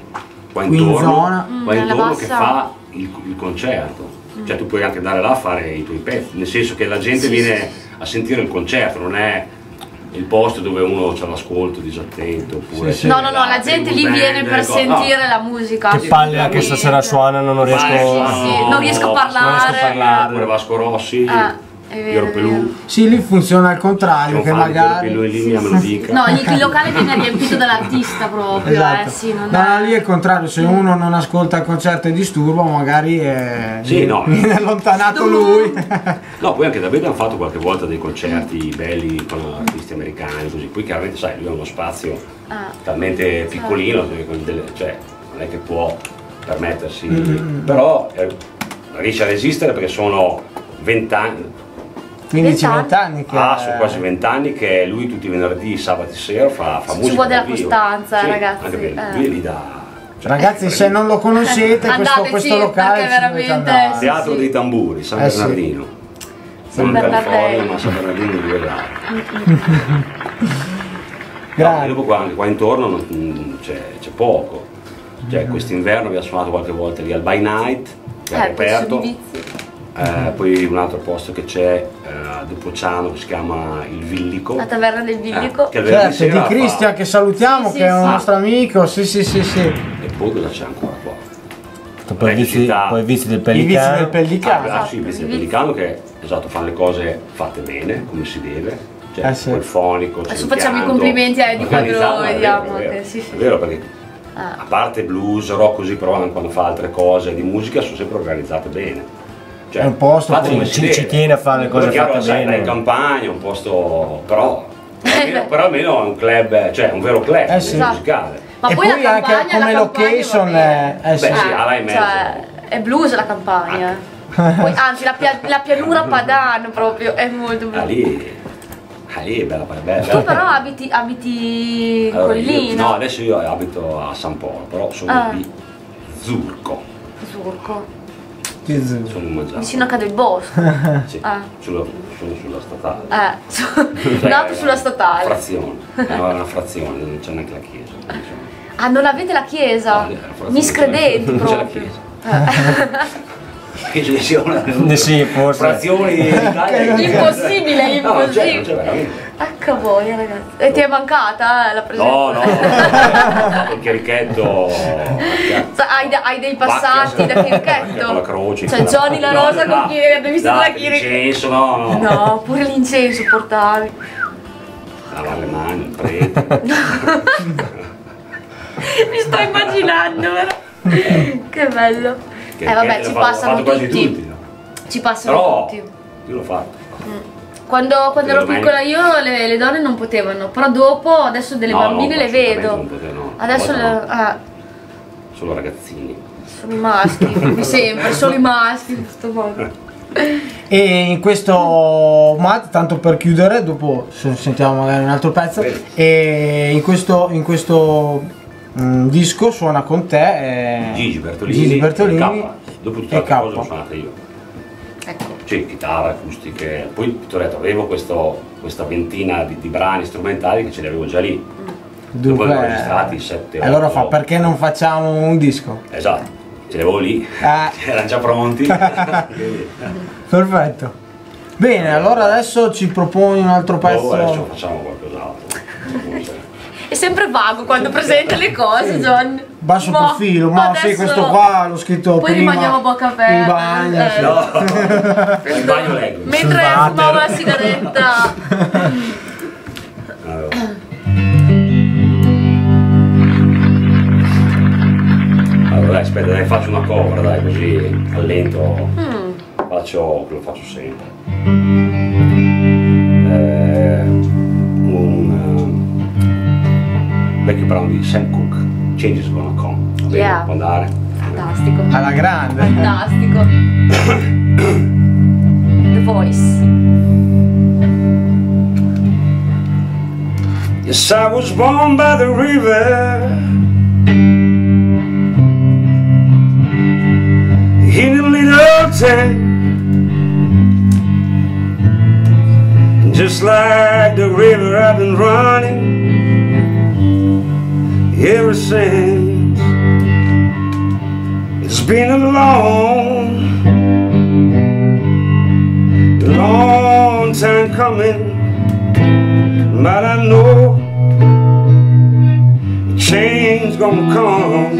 qua intorno, zona. qua Mm, intorno che fa il, il concerto. Cioè tu puoi anche andare là a fare i tuoi pezzi, nel senso che la gente Sì, viene a sentire il concerto, non è il posto dove uno c'ha l'ascolto disattento oppure Sì, sì. No, no, no, la gente lì viene per cose. sentire No. la musica. Che palle anche assolutamente. stasera suonano, non riesco Sì, a... sì, non riesco a parlare. Non riesco a parlare. Oppure Vasco Rossi, Ah, Piero è Pelù, vero. Sì, lì funziona al contrario, che di Piero magari Pelù in linea, me lo dica. No, il, *laughs* locale viene riempito dall'artista proprio, Esatto. eh, sì, non no, è- lì è il contrario, se uno non ascolta il concerto e disturba, magari eh, Sì, no. *laughs* viene allontanato lui. *laughs* No, poi anche da Beta hanno fatto qualche volta dei concerti belli con artisti americani, così. Poi chiaramente sai, lui ha uno spazio Ah. talmente piccolino, con delle- cioè non è che può permettersi, però eh, riesce a resistere perché sono vent'anni, 15-20 anni che... ah, sono quasi vent'anni che lui tutti i venerdì, sabati sera fa, fa Ci musica. vuole dal della vivo. costanza, Sì, ragazzi, Anche perché eh. lui è lì da Ragazzi, se non lo conoscete, questo, questo locale ci veramente-. Teatro sì. dei Tamburi, San Eh, sì. Bernardino. San Non in California, Bernardino. ma San Bernardino di. *laughs* No, Grazie. e dopo qua, anche qua intorno c'è, poco. Cioè, quest'inverno abbiamo suonato qualche volta lì al By Night, che è Eh, aperto. Eh, poi un altro posto che c'è eh, a Dupociano che si chiama il Villico. La taverna del Villico. Eh, Certo, di sera fa- Cristian che salutiamo, Sì, che è sì, un sì. nostro amico, sì sì sì sì. E poi cosa c'è ancora qua? Poi i vizi, poi i vizi del I vizi del pellicano. Pellicano. Ah, ah, sì, il Vizi del Pellicano che esatto, fanno le cose fatte bene, come si deve. Cioè, Eh, sì. quel fonico. Adesso facciamo i complimenti a Eddie quando lo organizzato, è vediamo, vero, È vero, sì. è vero perché Ah. a parte blues, rock così, però anche quando fa altre cose di musica sono sempre organizzate bene. Cioè, È un posto che come ci- ci tiene a fare le cose chiaro, fatte sai, bene. in campagna, un posto. però. Almeno, però almeno è un club, cioè un vero club Eh, sì. musicale. Ma E poi, poi la anche campagna, come la campagna location è- eh, sì. Beh, sì, là mezzo. Cioè, è blues la campagna. Poi, anzi, la, pia- la pianura padana proprio è molto Ah, blues. lì, ah, lì è bella, bella. Tu però abiti, abiti in Allora, io- collina. no, adesso io abito a San Polo, però sono Ah. di Zurco, Surco. In Maggiano. Vicino a Cade Bosco. *laughs* Sì, Ah. sulla, sono sulla statale. Eh, su- *laughs* nato sulla statale. Frazione, è *laughs* una frazione, non c'è neanche la chiesa. diciamo. Ah, non avete la chiesa? No, è una frazione, Miscredenti non c'è la proprio. chiesa. Che ce ne sia una Eh sì, forse. frazioni in Italia. Impossibile, No, impossibile. non c'è veramente. Ecco voi ragazzi. E ti è mancata eh, la presenza? No, no, *laughs* il chierichetto. Hai, hai dei passati da *laughs* Con la croce. Cioè Johnny la rosa no, con chi hai visto la chirica? L'incenso, no, no. No, pure l'incenso portavi. Lavare le mani, il prete. *laughs* Mi sto immaginando? Che bello. Che- eh vabbè, ci fatto- passano tutti. tutti, no? Ci passano Però tutti. io l'ho fatto. Quando, quando ero piccola io le, le donne non potevano, però dopo adesso delle No, bambine no, le vedo. non potevano. Adesso le, ah, Solo ragazzini. sono i maschi, *laughs* come sempre, solo i maschi in questo modo. E in questo mat, tanto per chiudere, dopo se- sentiamo magari un altro pezzo, Bene. e in questo, in questo mm, disco suona con te eh, Gigi Bertolini. Gigi Bertolini, K, Dopo E altre K. cose l'ho suonate io. Sì, chitarra, acustiche. Poi ti ho detto, avevo questo- questa ventina di, di brani strumentali che ce li avevo già lì. Dopo li ho registrati 7 allora fa perché non facciamo un disco? Esatto, ce li avevo lì, Eh. *laughs* erano già pronti. *laughs* Perfetto. Bene, allora adesso ci proponi un altro pezzo. oh, adesso facciamo qualcos'altro. È sempre vago quando presenta le cose, John. Basso Boh, profilo, ma sì, adesso- questo qua l'ho scritto Poi prima. rimaniamo a bocca aperta. In bagno, eh. sì. No, *laughs* il bagno leggo. Mentre water. la sigaretta. Allora. Allora aspetta, dai, faccio una cover, dai, così allento. Faccio, lo faccio sempre. Eh, vecchio brano di Sam Cooke, Changes Gonna Come. Va bene, Yeah. può andare? Fantastico. Alla grande. Fantastico. The Voice. Yes, I was born by the river in a little town. Just like the river I've been running ever since. It's been a long, long time coming. But I know change gonna come.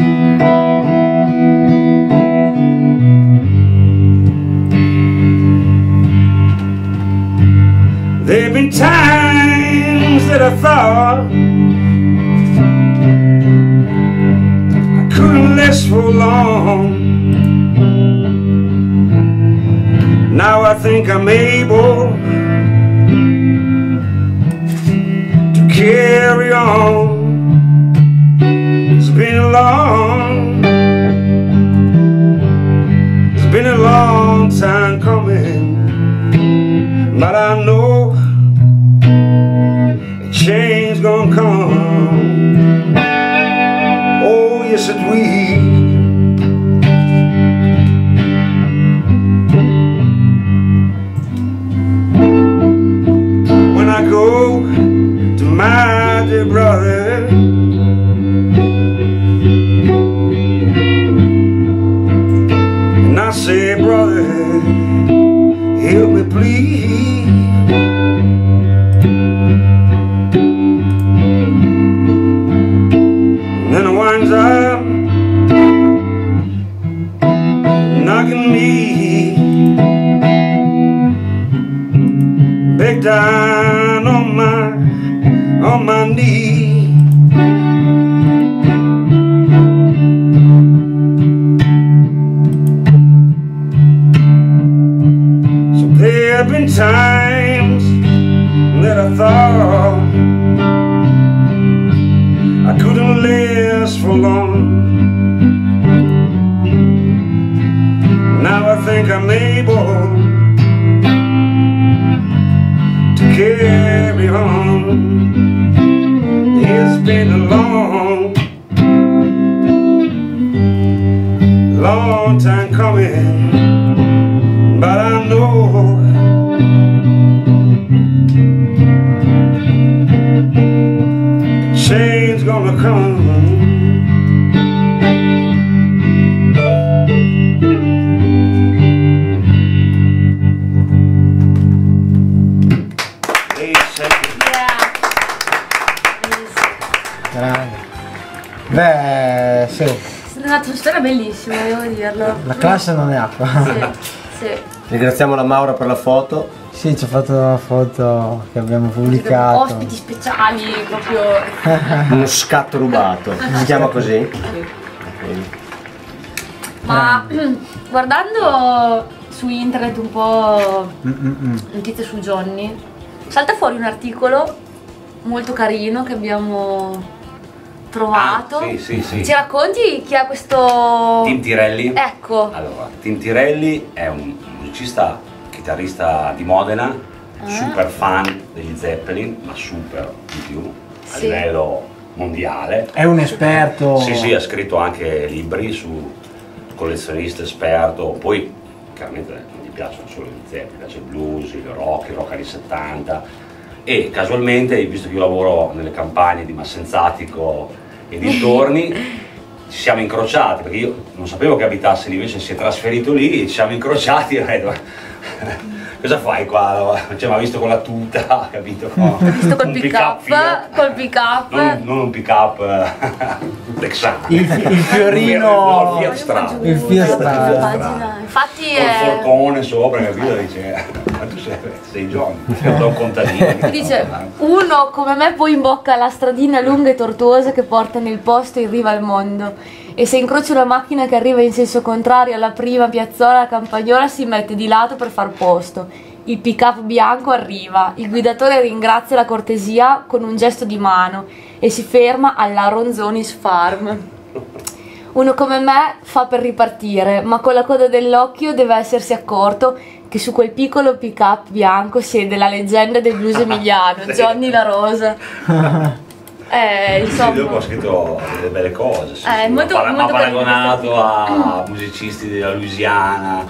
There've been times that I thought couldn't for long. Now I think I'm able to carry on. It's been a long, it's been a long time coming, but I know a change gonna come. Oh, yes, it will. me home. It's been dirlo. la classe non è acqua. Sì, sì. *laughs* Ringraziamo la Maura per la foto. Sì, ci ha fatto una foto che abbiamo pubblicato. Ospiti speciali, proprio. *laughs* Uno scatto rubato. Si chiama così? Ma *clears throat* guardando su internet un po' notizie su Johnny, salta fuori un articolo molto carino che abbiamo trovato. Ah, sì, sì, sì. Ci racconti chi ha questo. Tim Tirelli. Ecco. Allora, Tim Tirelli è un musicista, chitarrista di Modena, super fan degli Zeppelin, ma super di più, a Sì. livello mondiale. È un esperto. Sì, sì, ha scritto anche libri su collezionista esperto, poi chiaramente non gli piacciono solo gli zeppi, piace il blues, il rock, il rock anni 70 e casualmente, visto che io lavoro nelle campagne di Massenzatico e dintorni, ci siamo incrociati perché io non sapevo che abitasse lì, invece si è trasferito lì, ci siamo incrociati e ho detto cosa fai qua? Cioè, mi ha visto con la tuta, capito? Con, Visto col pick up, col pick up. Non, non un pick up eh, texano. Il, il fiorino. No, il Fiat Strada. Il Fiat Strada. Infatti Col è... forcone sopra, capito? Dice, sei, *laughs* sei io do un contadino. Mi dice, uno come me poi imbocca la stradina lunga e tortuosa che porta nel posto in riva al mondo. E se incrocia una macchina che arriva in senso contrario alla prima piazzola campagnola si mette di lato per far posto. Il pick-up bianco arriva, il guidatore ringrazia la cortesia con un gesto di mano e si ferma alla Ronzonis Farm. Uno come me fa per ripartire, ma con la coda dell'occhio deve essersi accorto che su quel piccolo pick-up bianco siede la leggenda del blues *laughs* emiliano, Johnny La Rosa. *laughs* Eh, Sì, dopo ha insomma, scritto delle belle cose. Sì, Eh, molto- ha, paragonato a musicisti della Louisiana.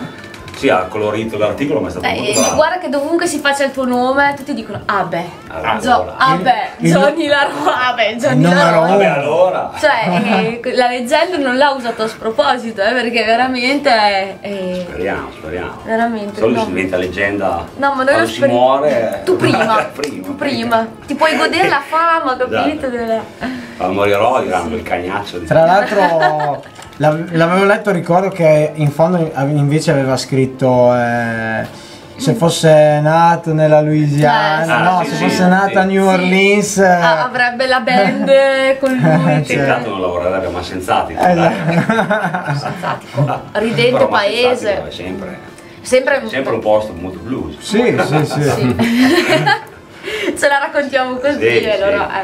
Sì, ha colorito l'articolo, ma è stato eh, molto bravo. guarda che dovunque si faccia il tuo nome, tutti dicono, ah beh, Allora. Gio- ah beh, Johnny La Rosa, ah beh, Johnny Il La numero Rosa. Vabbè, allora. Cioè, eh, la leggenda non l'ha usato a sproposito, eh, perché veramente è- Speriamo, speriamo. Veramente, Solo no. si diventa leggenda. No, ma noi si speriamo. muore. Tu prima, *laughs* prima. tu prima. Ti puoi godere la fama, capito? Esatto. Della- Quando morirò diranno il cagnaccio di Tra l'altro *laughs* l'avevo letto, ricordo che in fondo invece aveva scritto eh, se fosse nato nella Louisiana, Eh, no, sì, se sì, fosse sì. nata a New Sì. Orleans. eh, Ah, avrebbe la band con lui. Sì, che- intanto non lavorerebbe ma senzati. Sensatico. Ridente paese. È sempre, Sempre, sempre un posto molto blues. Sì, sì, sì. Sì. *laughs* Ce la raccontiamo così, Sì, allora. sì.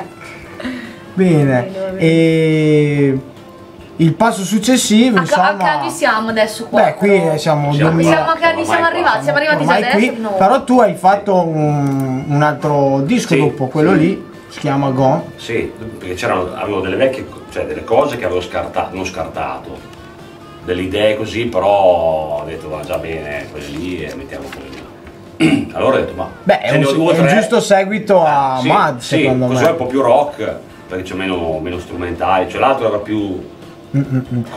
eh. Bene. E il passo successivo, A, ca- a che insomma. anni siamo adesso qua? Beh, qui però? siamo Siamo 2000. Siamo a che anni siamo arrivati? Siamo arrivati già adesso? qui, No. però tu hai fatto un, un altro disco Sì, dopo quello sì. lì, si chiama Gone. Sì, perché c'erano, avevo delle vecchie, cioè delle cose che avevo scartato, non scartato, delle idee così, però ho detto va già bene quelle lì e mettiamo quelle lì. *clears throat* Allora ho detto ma Beh, è un, due è un giusto seguito a Sì, Mad, sì, secondo questo è un me. po' più rock, perché c'è meno, meno strumentali, cioè l'altro era più...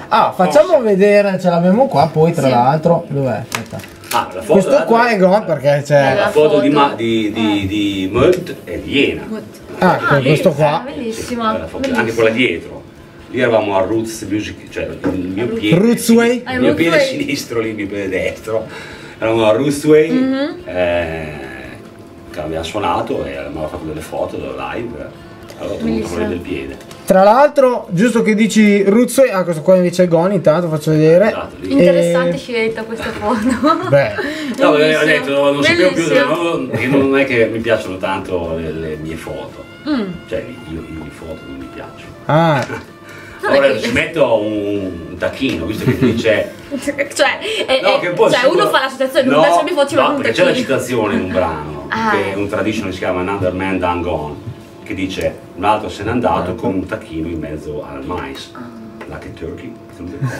Ah, facciamo vedere, ce l'abbiamo qua, poi tra Sì. l'altro, dov'è? Aspetta. Ah, la foto Questo l'altro qua è Gone perché c'è... La La foto di, foto. Ma- di, di, di Mult e di Iena. Ah, Ah, questo qua. Bellissima. Foto, bellissima. anche quella dietro. Lì eravamo a Roots Music, cioè il mio piede. Rootsway? Ah, Il mio piede sinistro, lì il mio piede destro. Eravamo a Rootsway, Mhm. eh, che abbiamo suonato e abbiamo fatto delle foto live. Allora ho tenuto Bellissimo. quelle del piede. Tra l'altro, giusto che dici Ruzzo, ah questo qua invece è Gone, intanto faccio vedere. Interessante E- scelta questa foto. Beh, *laughs* No, ho detto, non sapevo più, Bellissimo. non, perché non è che mi piacciono tanto le, le mie foto. Mm. Cioè, io, io le foto non mi piacciono. ah, *laughs* che- ci metto un, tacchino, visto che dice *laughs* cioè, è- No, è- che poi cioè uno fa la situazione, non no, piace me faccio no, un perché c'è la tacchino. citazione in un brano, Ah. che è un traditional che si chiama Another Man Done Gone, che dice un altro se n'è andato con un tacchino in mezzo al mais. Lucky Turkey.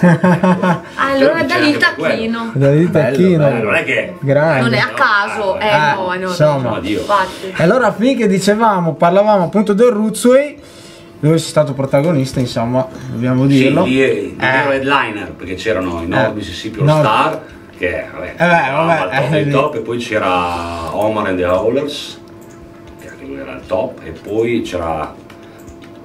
Ah, *laughs* allora da lì il tacchino. da lì tacchino. Eh, non è che Grande. Non è a caso, eh, Ah, no, no, insomma. no. Dio. Infatti. E allora finché dicevamo, parlavamo appunto del Rootsway, dove sei stato protagonista, insomma, dobbiamo sì, dirlo. lì è il Eh. vero headliner, perché c'erano i North Eh. Mississippi All Nord- Star, che vabbè, vabbè, eravamo al vabbè, top eh, lì. top, e poi c'era Omar and the Howlers, lui era al top, e poi c'era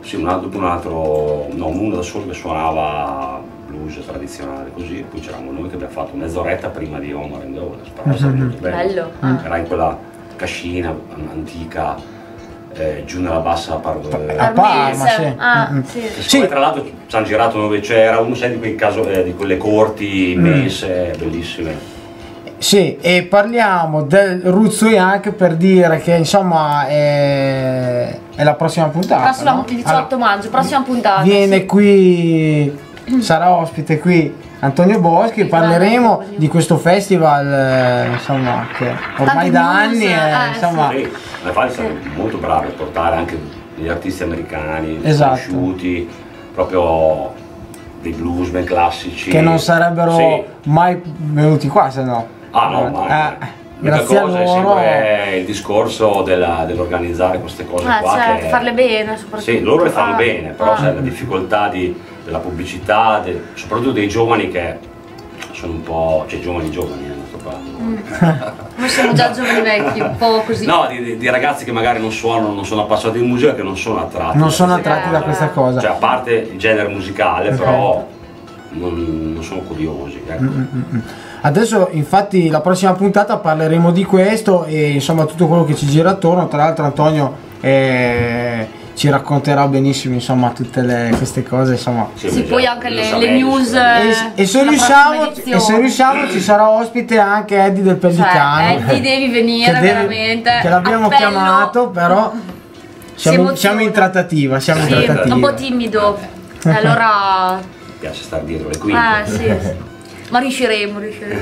sì, un altro, un altro, no, uno da solo che suonava blues tradizionale così, e poi c'eravamo noi che abbiamo fatto mezz'oretta prima di Omar and the Howlers, però è stato molto bello. Bello. Ah. Era in quella cascina antica, eh, giù nella bassa par- eh, A Parma, Armese. sì. Ah, sì. Sì. tra l'altro ci hanno girato dove c'era uno sai di quei caso eh, di quelle corti immense, bellissime. Sì, e parliamo del Rootsway anche per dire che insomma è, è la prossima puntata. Prossima, no? il 18 maggio, prossima puntata. Viene sì. qui, sarà ospite qui Antonio Boschi, parleremo di questo festival eh, insomma, che ormai Tanti da anni è, eh, insomma, Sì, infatti sono molto bravi a portare anche degli artisti americani Esatto. conosciuti, proprio dei bluesman classici. che non sarebbero Sì. mai venuti qua se no. Ah no, ma Eh, l'unica grazie a cosa è sempre il discorso della- dell'organizzare queste cose Ah, qua. certo, che- farle bene soprattutto. Sì, loro le fanno Ah, bene, però ah. sai, la difficoltà di- della pubblicità, de- soprattutto dei giovani che sono un po', cioè giovani giovani, eh, non sto parlando. *laughs* Noi siamo già giovani vecchi, un po' così. No, di, di- ragazzi che magari non suonano, non sono appassionati di musica, che non sono attratti. Non sono attratti da questa cosa. Cioè, a parte il genere musicale, però non, non sono curiosi. Ecco. Mm, Adesso infatti la prossima puntata parleremo di questo e insomma tutto quello che ci gira attorno. Tra l'altro Antonio eh, ci racconterà benissimo insomma tutte le- queste cose insomma. Sì, beh, poi anche le, le news. E, e se riusciamo, e se riusciamo ci sarà ospite anche Eddie del Pellicano. Cioè, Eddie *laughs* devi venire che devi- veramente. Che l'abbiamo Appello. chiamato, però Si *laughs* siamo, siamo in trattativa, siamo in Sì, trattativa. un po' timido. Allora. Mi piace stare dietro le quinte. Ah, sì. *laughs* Ma riusciremo, riusciremo.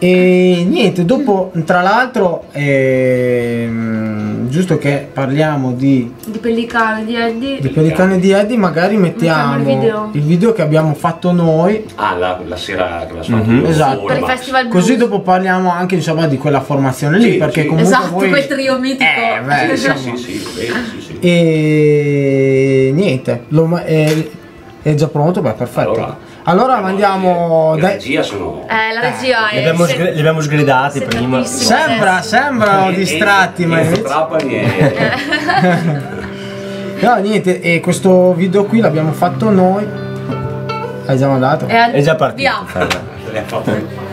E niente, dopo tra l'altro ehm, giusto che parliamo di, Di Pellicano, di Eddie. di Pellicano di Eddie, magari mettiamo Mettiamo il video. il video che abbiamo fatto noi. Ah, la, la sera che la suonato Mhm. io, Esatto. Per il festival blues. Così dopo parliamo anche insomma di quella formazione lì, Sì, perché sì. comunque Esatto, voi... quel trio mitico. Eh, beh, *laughs* Sì, sì, sì, bene, sì, sì. E niente, lo ma- è, è già pronto? Beh, perfetto. Allora, Allora, mandiamo... Dai- regia sono... Eh, la regia Li è. abbiamo, se- li abbiamo sgridati prima. Sembra, adesso. sembrano distratti, ma Enzo invece... Trapani e... *laughs* No, niente, e questo video qui l'abbiamo fatto noi. Hai già mandato? È, È già partito. Andiamo.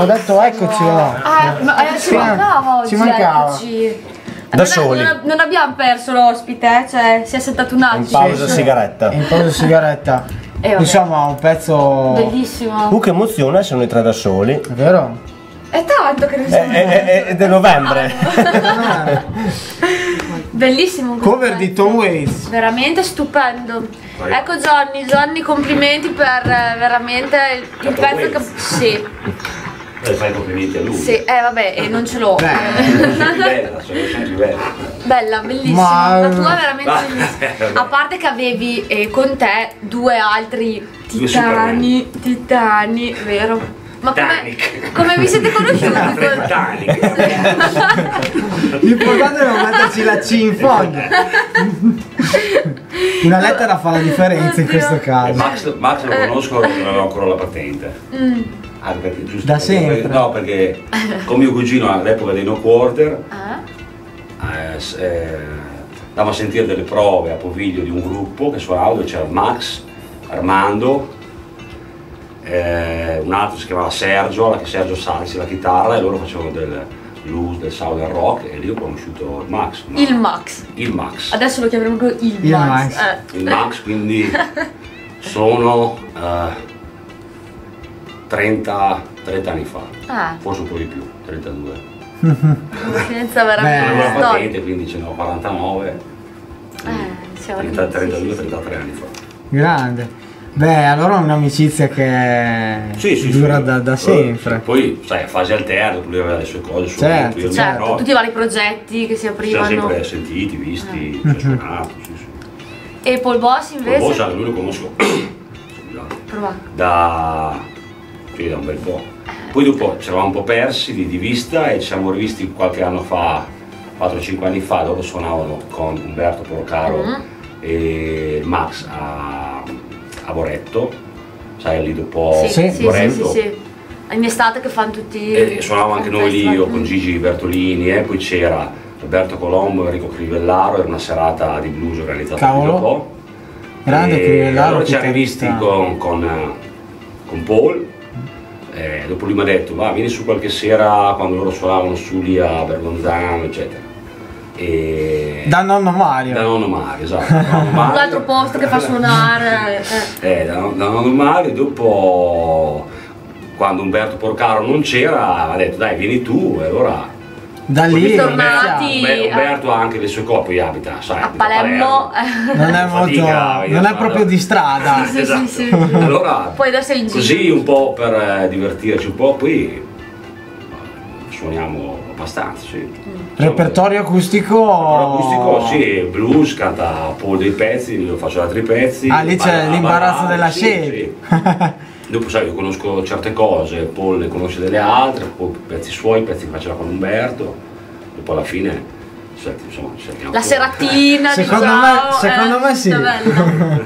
Ho detto eccoci. no? Ah, ma, eh, ci mancava oggi. ci mancava. eccoci. Da Non- soli. Non, non abbiamo perso l'ospite, eh, cioè si è sentato un attimo. In pausa Sì, sigaretta. In pausa sigaretta. Eh. Insomma, un pezzo. Bellissimo. Uh, che emozione, sono i tre da soli. È vero? È tanto che È, siamo. è, è- è del novembre. *laughs* Bellissimo. Cover di. Tom Waits. Veramente stupendo. Ecco Johnny, Johnny, complimenti per eh, veramente il, pezzo che. Sì, Eh, fai i complimenti a lui. sì, eh vabbè, e non ce l'ho. Bella, *laughs* sono sempre più bella. Bella, bellissima. Ma- La tua è veramente *laughs* bellissima. A parte che avevi eh, con te due altri Due titani, titani, vero? Ma come, come vi siete conosciuti? *laughs* Titanic. L'importante è non metterci la C in fondo. Una lettera fa la differenza in questo caso. Max, Max lo conosco non aveva ancora la patente. Mm. Ah, perché, giusto Da perché- sempre. No, perché con mio cugino all'epoca dei no quarter Ah? eh, eh, andavo a sentire delle prove a Poviglio di un gruppo che suonava dove c'era Max, Armando, eh, un altro si chiamava Sergio, la- Sergio Salsi la chitarra e loro facevano del blues, del southern rock e lì ho conosciuto il Max. ma- Il Max. il Max. Adesso lo chiameremo il, Il Max. Max. Eh. Il Max quindi *laughs* sono eh, 30, 30 anni fa, Ah, forse un po' di più, 32. conoscenza Beh. veramente Non avevo la storica. patente, quindi ce ne ho 49, Eh, siamo 30, lì, sì, 32, sì, sì. 33 anni fa. Grande. Beh, allora è un'amicizia che Sì, sì, dura sì. da, da Eh, sempre. Poi, sai, a fase alterne, lui aveva le sue cose, il suo Certo, mio, Certo, però tutti i vari progetti che si ci siamo aprivano. sempre sentiti, visti, ci ha suonato, sì, sì. E Paul Boss invece? Bosa, lui lo conosco scusate, Prova. da, sì, da un bel po'. Poi dopo ci eravamo un po' persi di, di vista e ci siamo rivisti qualche anno fa 4-5 anni fa loro suonavano con Umberto Porcaro Mhm. e Max a, a Boretto, sai lì dopo Sì, sì, sì, sì, Boretto. sì. In estate che fanno tutti. E suonavamo anche noi lì, io con Gigi Bertolini, e poi c'era Roberto Colombo, Enrico Crivellaro, era una serata di blues organizzata Cavolo. qui dopo. Grande E Crivellaro, Allora ci siamo visti con, con, eh, con Paul, e dopo lui mi ha detto va vieni su qualche sera quando loro suonavano su lì a Bergonzano eccetera. E... Da nonno Mario. da nonno Mario, esatto. *laughs* da nonno Mario. Un altro posto che fa suonare. eh. Eh, da, da nonno Mario, dopo quando Umberto Porcaro non c'era ha detto dai vieni tu e allora Da lì Tornati. Beh, Umberto ha anche le sue coppie, abita, sai, A abita Palermo. non è molto Fatica, non è proprio di strada. Sì, *laughs* sì, Esatto. sì, sì. Allora, Poi adesso è in giro. così un po' per eh, divertirci un po', poi eh, suoniamo abbastanza, sì. Repertorio acustico. Repertorio acustico, sì, blues, canta Paul dei pezzi, io faccio altri pezzi. Ah, lì c'è l'imbarazzo della sì, scelta. *laughs* Dopo sai, io conosco certe cose, Paul ne conosce delle altre, poi pezzi suoi, pezzi che faceva con Umberto, dopo alla fine, senti, insomma, La seratina, Secondo di me- secondo eh, me sì.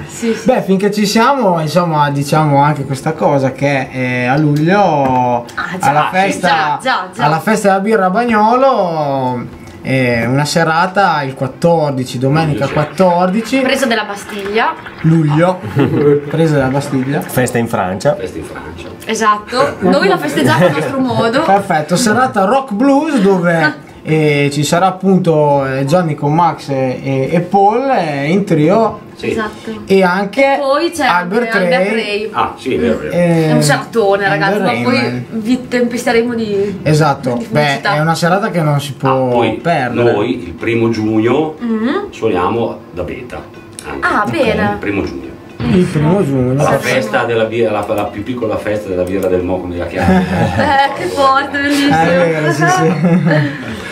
*laughs* sì, sì. Beh, finché ci siamo, insomma, diciamo anche questa cosa che eh, a luglio Ah, già, alla, sì, festa, già, già, già. alla festa della birra a Bagnolo eh, una serata il 14, domenica Sì. 14 Preso della Bastiglia. luglio, *laughs* presa della Bastiglia. Festa in Francia. Festa in Francia. Esatto. Noi la festeggiamo a nostro *laughs* modo. Perfetto, serata rock blues dove *laughs* eh, ci sarà appunto eh, Johnny con Max e, e- e Paul eh, in trio Sì. Esatto. e anche Poi c'è Albert Albert Ray. Ray. Ah, sì, è vero, è vero. eh, È un sertone ragazzi, ma Albert poi Rayman. vi tempesteremo di... Esatto, di beh, è una serata che non si può Ah, poi perdere. noi il primo giugno Mhm. suoniamo da beta. Anche. Ah, bene. Il primo giugno. Il primo giugno. La festa della birra, la, la più piccola festa della birra del Mo come la chiama. *laughs* Eh, che forte, *laughs* bellissimo. Vero, sì, sì. *laughs*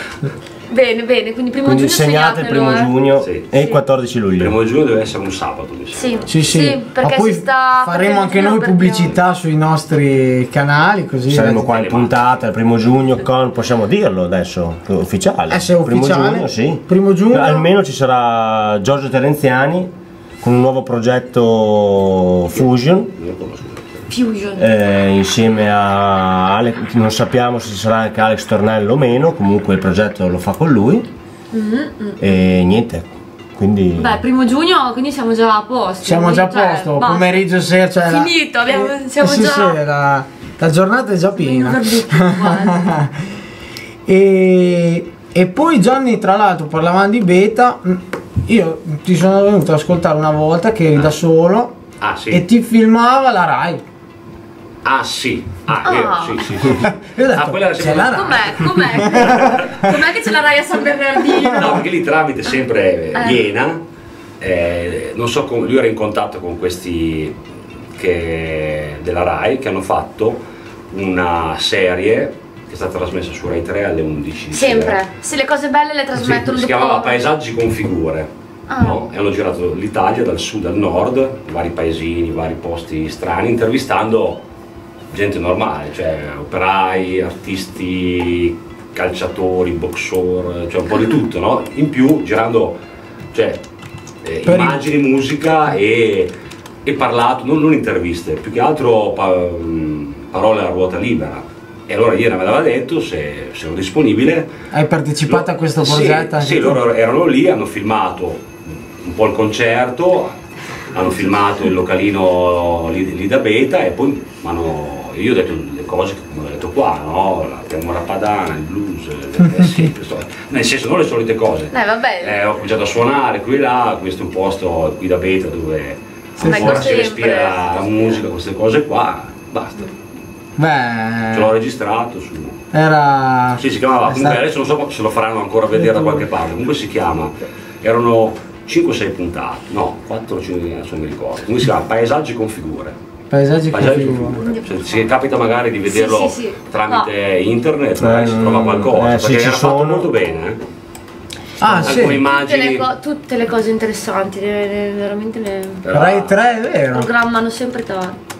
Bene, bene, quindi primo Quindi giugno segnate il primo eh. giugno Sì. e il Sì. 14 Il luglio. primo giugno deve essere un sabato. mi sembra. Sì, Sì, sì. perché Ma poi si sta faremo anche noi pubblicità sui nostri canali, così Saremo qua in puntata il primo giugno con, possiamo dirlo adesso, ufficiale. Eh, se è Primo ufficiale. giugno, sì. Primo giugno. Almeno ci sarà Giorgio Terenziani con un nuovo progetto Fusion Non lo conosco. Fusion. eh, insieme a Alex, non sappiamo se ci sarà anche Alex Tornello o meno, comunque il progetto lo fa con lui e niente, quindi Beh, primo giugno, quindi siamo già a posto. Siamo già a Cioè, posto, basta. pomeriggio sera, cioè la- Finito, abbiamo- eh, siamo sì, già- sì, la, la giornata è già piena. *laughs* E, e poi Gianni, tra l'altro, parlavamo di beta. mm, Io ti sono venuto ad ascoltare una volta che eri da solo Ah, sì. e ti filmava la Rai. Ah, sì. Ah, Ah. vero, sì, sì, sì. *laughs* Io detto, Ah, quella la Rai. Com'è? Com'è? *laughs* Com'è che ce la Rai a San Bernardino? No, perché lì tramite sempre Eh. Iena, eh, non so come, lui era in contatto con questi che, della RAI che hanno fatto una serie che è stata trasmessa su Rai 3 alle 11. di sera. Sempre. Se le cose belle le Sì, trasmettono si dopo. chiamava Paesaggi con figure. Ah. no? E hanno girato l'Italia dal sud al nord, vari paesini, vari posti strani, intervistando gente normale, cioè operai, artisti, calciatori, boxer, cioè un po' di tutto, no? In più girando cioè, eh, immagini, musica e, e parlato, non, non interviste, più che altro pa- mh, parole a ruota libera. E allora ieri me l'aveva detto se, se ero disponibile Hai partecipato a questo sì, progetto? Sì, tu? loro erano lì, hanno filmato un po' il concerto, hanno filmato il localino lì, lì da Beta e poi m'hanno- io ho detto le cose che come ho detto qua, no? La tenora padana, il blues, le- *laughs* le- sì, nel senso non le solite cose. Eh, vabbè. Eh, ho cominciato a suonare qui e là, questo è un posto qui da Beta dove Vengo ancora si respira la musica, queste cose qua, basta. Ce l'ho Beh, registrato su... era. Sì, si chiamava, comunque stato- adesso non so se lo faranno ancora vedere da qualche parte, comunque si chiama, erano 5-6 puntate, no, 4 5 adesso non mi ricordo, comunque si chiama Paesaggi con figure. Paesaggi Paesaggi figure. Se, capita magari di vederlo sì, sì. tramite internet, magari si Eh, trova qualcosa, eh, perché ci era fatto sono. molto bene, eh. Ah, alcune sì. Tutte le, tutte le cose interessanti, le- le- veramente le Rai 3 è vero. programmano sempre tanto.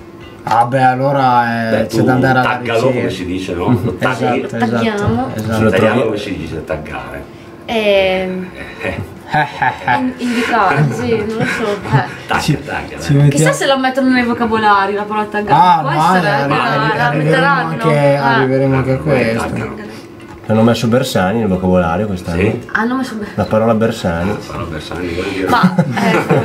Ah, beh, allora eh, c'è da andare alla taggalo come si dice, no? Lo. *laughs* Esatto, esatto. Tagliamo. esatto. Lo trovi- come si dice taggare? Ehm, Eh, in- indicare, *laughs* sì, non lo so. eh. Ci- ci Chissà se lo mettono nei vocabolari la parola taggare. Ah, Può ma essere arri- che la, arri- la arriveremo metteranno. anche, Ah. arriveremo anche a Eh, questo. Hanno messo Bersani nel vocabolario quest'anno. Sì. Hanno messo bene. La parola Bersani. Sono Bersani, voglio dire. Ma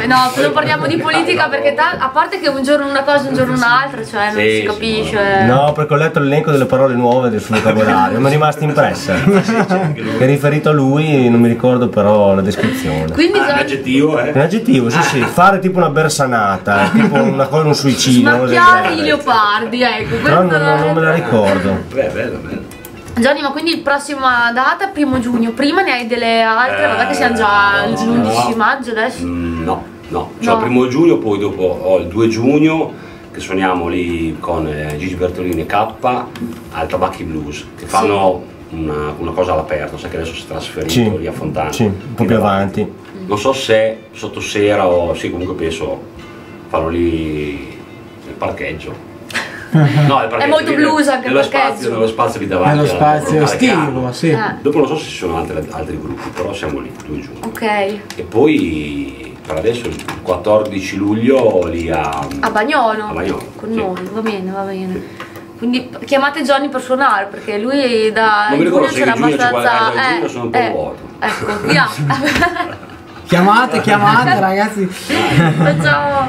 eh, *laughs* no, non parliamo di politica perché ta- a parte che un giorno una cosa, un giorno un'altra, cioè non Sì, si capisce. No, perché ho letto l'elenco delle parole nuove del suo vocabolario, mi è rimasta impressa. È riferito a lui, non mi ricordo però la descrizione. Quindi Ah, un aggettivo, eh? Un aggettivo, sì, sì, fare tipo una bersanata, tipo una cosa, un suicidio. smacchiare i leopardi, ecco. Però non, non- non me la ricordo. Beh, bello, bello. Gianni, ma quindi prossima data, primo giugno, prima ne hai delle altre? Eh, Vabbè che siamo già no, l'11 no. maggio adesso. Mm, no, no. Cioè No. il primo giugno, poi dopo ho il 2 giugno che suoniamo lì con eh, Gigi Bertolini e K al Tabacchi Blues, che fanno una, una cosa all'aperto, sai che adesso si è trasferito Sì, lì a Fontana. sì, un po' più avanti. Non so se sotto sera o sì, comunque penso farlo lì nel parcheggio. No, il parcheggio molto blues anche nello spazio, nello spazio lì davanti. Nello spazio estivo, sì. Eh. Dopo non so se ci sono altri, altri gruppi, però siamo lì, 2 giugno. Ok. E poi per adesso il 14 luglio lì a, A Bagnolo. A Bagnolo, Con sì. noi, va bene, va bene. Quindi chiamate Johnny per suonare perché lui da Non mi ricordo se c'era giugno abbastanza. giugno sono un po' eh, vuoto. Ecco, via. *laughs* *laughs* Chiamate, chiamate ragazzi. Facciamo.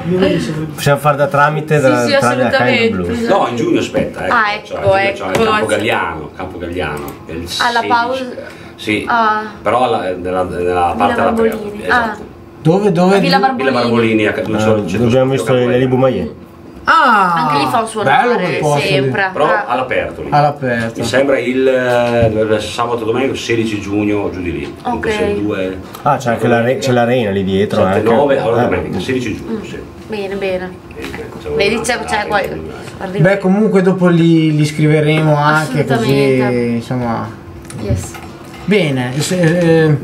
Possiamo fare da tramite Sì, da, sì, tramite a Kind assolutamente. Blues. No, in giugno aspetta, ecco. Ah, ecco, cioè, ecco. il Campo Galliano, Campo il Alla 16. pausa. Sì, Ah. però alla- nella, nella parte. Barbolini. Esatto. Dove, dove? A Villa Villa Barbolini. Barbolini, a Eh, Caduccio. abbiamo visto le Libu Maie. Ah! Anche lì fa un bello suonare quel posto lì. sempre. Però Ah. all'aperto lì. All'aperto. Mi sembra il, eh, sabato domenica 16 giugno giù di lì. Ok. 2 Ah, c'è anche la re- c'è l'arena lì dietro. 7 anche. 9 allora Eh. domenica 16 giugno, sì. Bene, bene. C'è Vedi, c'è, c'è ah, eh. Beh, comunque dopo li, li scriveremo anche così, insomma. Yes. Bene, se- eh,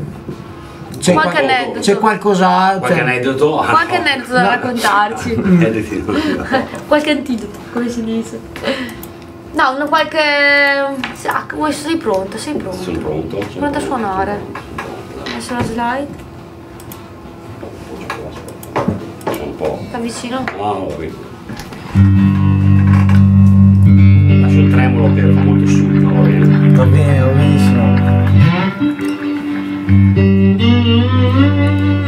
c'è, Qualche qual- aneddoto. c'è qualcos'altro? Qualche aneddoto? Ah, Qualche no. aneddoto da raccontarci. *laughs* *laughs* Qualche antidoto, come si dice. No, una qualche. ah, vuoi- sei pronta, sei pronta. Sono pronto. sono Pronta a pronto, suonare. pronto. Adesso la slide. Un po'. Sta vicino. Ah, no. Lascio il tremolo che fa molto su, va bene. Va bene, benissimo. Thank you.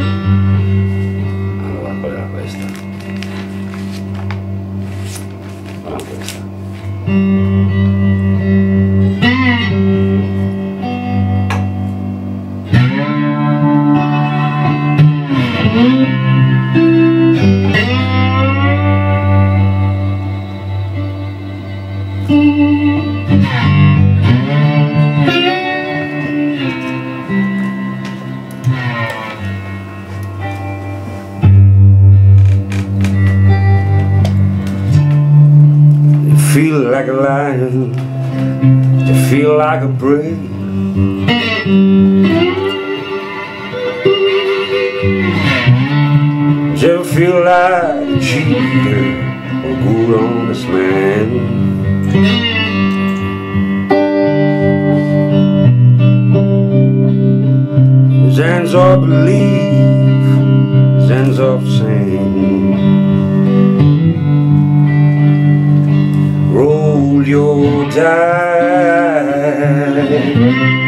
Like a brave. You feel like a cheater, a good honest man. His hands of belief, his hands of sin. roll your dice. Thank you.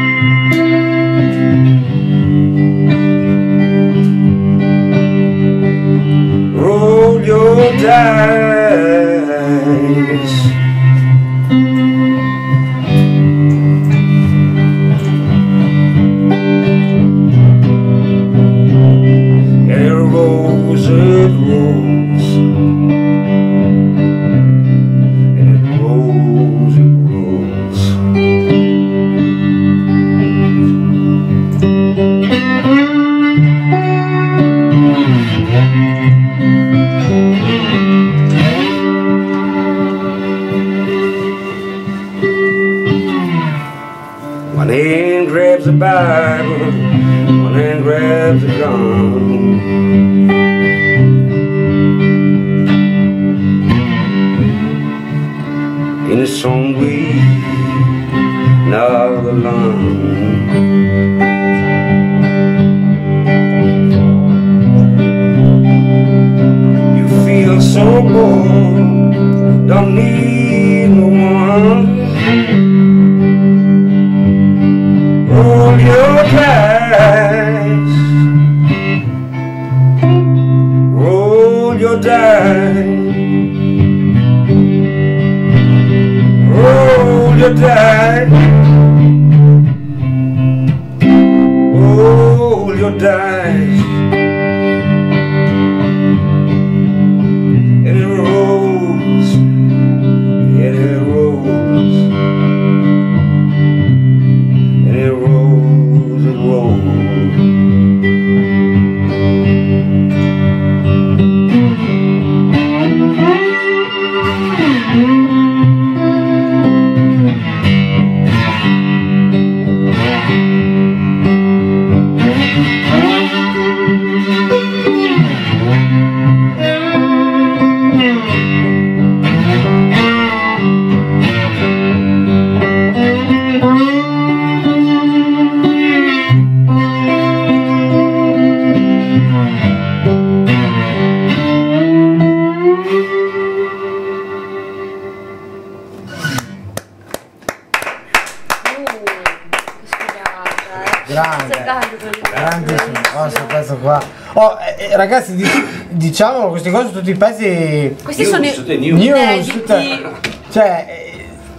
Diciamo queste cose, tutti i pezzi Questi sono News, i... tutte news. tutte- cioè,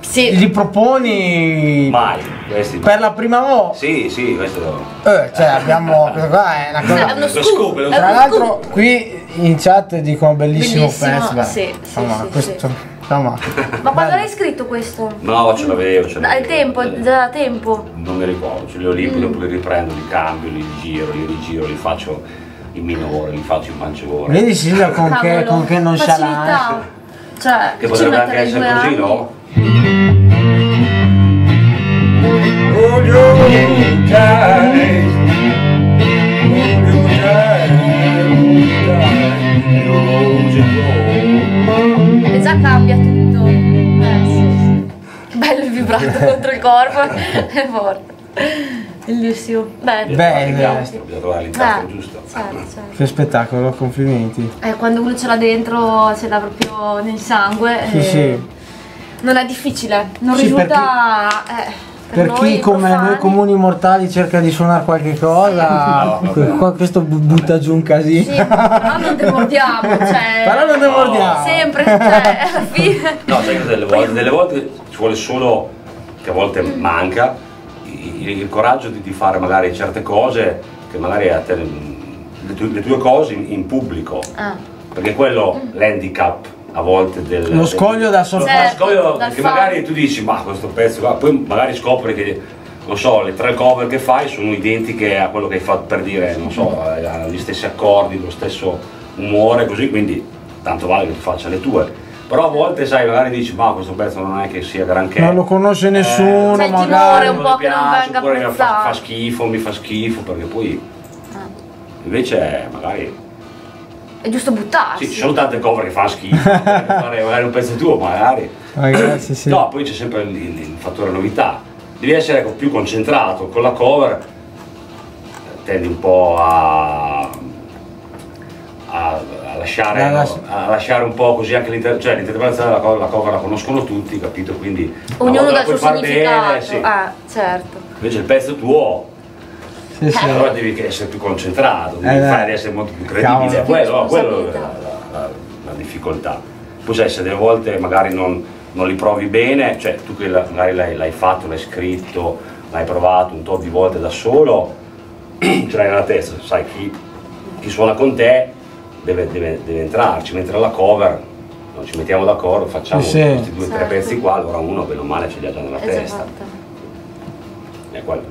Sì. li proponi Mai, questi. per la prima volta. Sì, sì, questo. Eh, cioè, abbiamo, questa qua è una È cosa... uno Lo scoop. è Tra uno l'altro qui in chat dicono bellissimo, Bellissimo, festival. sì, sì, insomma, sì, questo, sì. insomma, Ma quando l'hai scritto questo? No, ce l'avevo, ce l'avevo. tempo, Eh, già da tempo. Non mi ricordo, ce li ho lì, poi dopo li riprendo, li cambio, li giro, li rigiro, li faccio in minore, li faccio in pancione. Vedi Silvia con che, con che nonchalance. facilità. Cioè, Che ci potrebbe anche essere così, no? E già cambia tutto. Eh, sì, sì. *laughs* Bello il vibrato contro il corpo. È forte. Bellissimo. Beh, Beh, Bisogna eh, bisogna trovare l'incastro eh, giusto. certo, certo. che spettacolo, complimenti. Eh, quando uno ce l'ha dentro, ce l'ha proprio nel sangue. Sì, eh, sì. Non è difficile, non Sì, risulta. eh, Per noi chi come profani- noi comuni mortali cerca di suonare qualche cosa, No, *laughs* qua- questo bu- butta giù un casino. Sì, però non demordiamo, *laughs* cioè. Però non demordiamo. Sempre, cioè, alla fine. No, sai che delle volte, delle volte ci vuole solo, che a volte manca, il, coraggio di, di fare magari certe cose che magari a te, le, tue, le tue cose in, in pubblico, Ah. perché quello l'handicap a volte del... Lo scoglio da Lo sorpresa. Certo, scoglio che fatto. magari tu dici, ma questo pezzo qua, poi magari scopri che, non so, le tre cover che fai sono identiche a quello che hai fatto per dire, non so, ha gli stessi accordi, lo stesso umore, così, quindi tanto vale che tu faccia le tue. Però a volte, sai, magari dici, ma questo pezzo non è che sia granché. Non lo conosce nessuno, C'è il magari. timore un mi po' che non piace, venga oppure fa, fa schifo, mi fa schifo, perché poi Ah. invece magari È giusto buttarsi. sì, ci sono tante cover che fanno schifo, *laughs* fare magari un pezzo tuo, magari. Ragazzi, sì. No, poi c'è sempre il, il- il fattore novità. Devi essere ecco, più concentrato con la cover, tendi un po' a, a, lasciare, A no? las- a lasciare un po' così anche l'inter- cioè, l'interpretazione della cover, la cover la conoscono tutti, capito? Quindi Ognuno la il suo significato. bene, sì. Ah, certo. Invece il pezzo tuo, Sì, sì. allora devi essere più concentrato, devi Eh, fare di essere molto più credibile. Quello, quello è la, la- la difficoltà. Poi sai, se delle volte magari non, non li provi bene, cioè tu che la- magari l'hai, l'hai fatto, l'hai scritto, l'hai provato un tot di volte da solo, *clears throat* ce l'hai nella testa, sai chi, chi suona con te deve, deve- deve entrarci, mentre la cover no, ci mettiamo d'accordo, facciamo Sì, questi due o tre Certo. pezzi qua, allora uno bene o male ce li ha già nella testa. Esatto. È quello.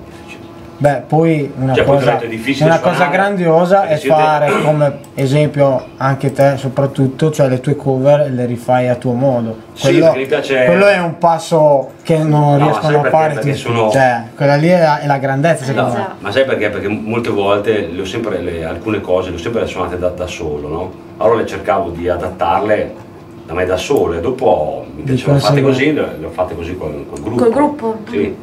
Beh, poi una Cioè, cosa, una cosa grandiosa è siete- fare come esempio anche te soprattutto, cioè le tue cover le rifai a tuo modo. Sì, Quello, perché mi piace- quello è un passo che non No, riescono a fare Perché tutti. sono- Cioè, quella lì è la, è la grandezza secondo No. me. Ma sai perché? Perché molte volte le ho sempre le- alcune cose le ho sempre suonate da, da solo, no? Allora le cercavo di adattarle da me da solo e dopo mi piacevano fatte così, le ho fatte così col, col gruppo. Col gruppo? Sì.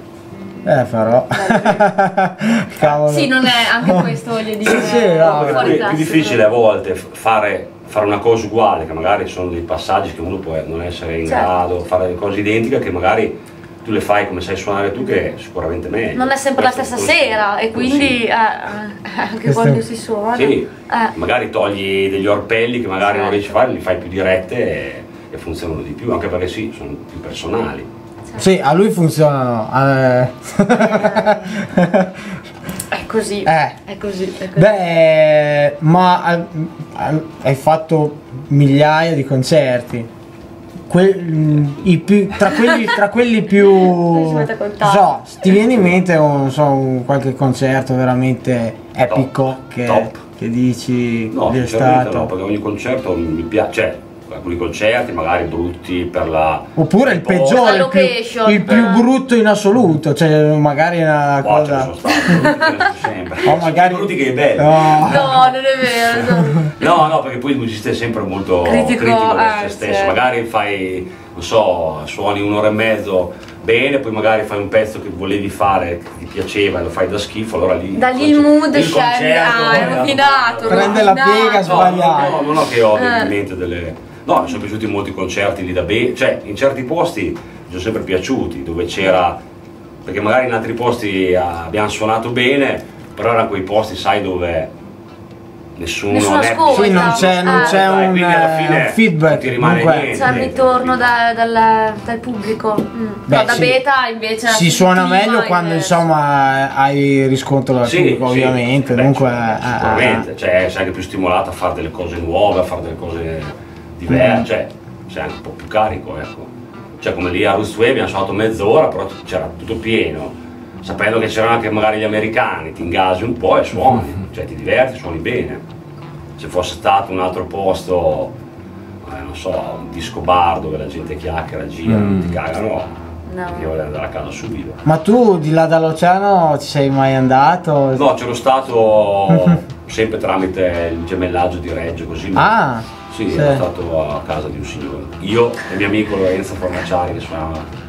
Eh farò. *laughs* Cavolo. Sì, non è anche *laughs* questo, voglio dire. Sì, no, è più difficile a volte fare, fare una cosa uguale, che magari sono dei passaggi che uno può non essere in Certo. grado, fare cose identiche che magari tu le fai come sai suonare tu che è sicuramente meglio. Non è sempre la Questo stessa è un sera e quindi eh, eh, anche Questo- quando si suona. Sì, eh, magari togli degli orpelli che magari non Certo. riesci a fare, li fai più dirette e, e funzionano di più, anche perché sì, sono più personali. Sì, a lui funzionano. eh. è così. Eh. È così. È così. Beh, ma hai fatto migliaia di concerti. Que- i più- tra, quelli, tra quelli più. *laughs* So, ti viene in mente un, so, un qualche concerto veramente epico che, Top. che dici No, sinceramente stato. no, perché ogni concerto mi piace, cioè alcuni concerti magari brutti per la... Oppure il peggiore, il più, il più Eh. brutto in assoluto, cioè magari una ne cosa. *laughs* O magari- Più brutti che i belli. No. No, non è vero. no. *laughs* No, no, perché poi il musicista è sempre molto Critico, critico, eh, se stesso. certo. Magari fai, non so, suoni un'ora e mezzo bene, poi magari fai un pezzo che volevi fare, che ti piaceva e lo fai da schifo, allora lì... Da lì il mood il scende. concerto Ah, è è rovinato. Prende la piega, No, sbagliato. no, no, non ho che odio Eh. in mente delle... No, mi sono piaciuti molti concerti lì da bene, cioè in certi posti mi sono sempre piaciuti, dove c'era... Perché magari in altri posti ah, abbiamo suonato bene, però erano quei posti, sai, dove nessuno... Nessuno non è-. Sì, non c'è, non Ah. c'è Dai, un, eh, fine un feedback. non ti rimane comunque. niente. C'è il ritorno da- dal, dal pubblico. Mm. Beh, no, da sì. beta invece Si suona meglio quando insomma hai riscontro dal pubblico, ovviamente. beh, sicuramente, eh, sicuramente, cioè, sei anche più stimolato a fare delle cose nuove, a fare delle cose diverse, Mm. cioè sei anche un po' più carico, ecco. Cioè come lì a Roostway abbiamo suonato mezz'ora, però c'era tutto pieno, sapendo che c'erano anche magari gli americani, ti ingasi un po' e suoni, cioè ti diverti, suoni bene. Se fosse stato un altro posto, eh, non so, un disco bar dove la gente chiacchiera, gira, Mm. ti cagano, No. io voglio andare a casa subito. Ma tu di là dall'oceano ci sei mai andato? No, c'ero stato *laughs* sempre tramite il gemellaggio di Reggio, così. Ah, Sì, sì. ero stato a casa di un signore. Io e mio amico Lorenzo Fornaciari che suonava.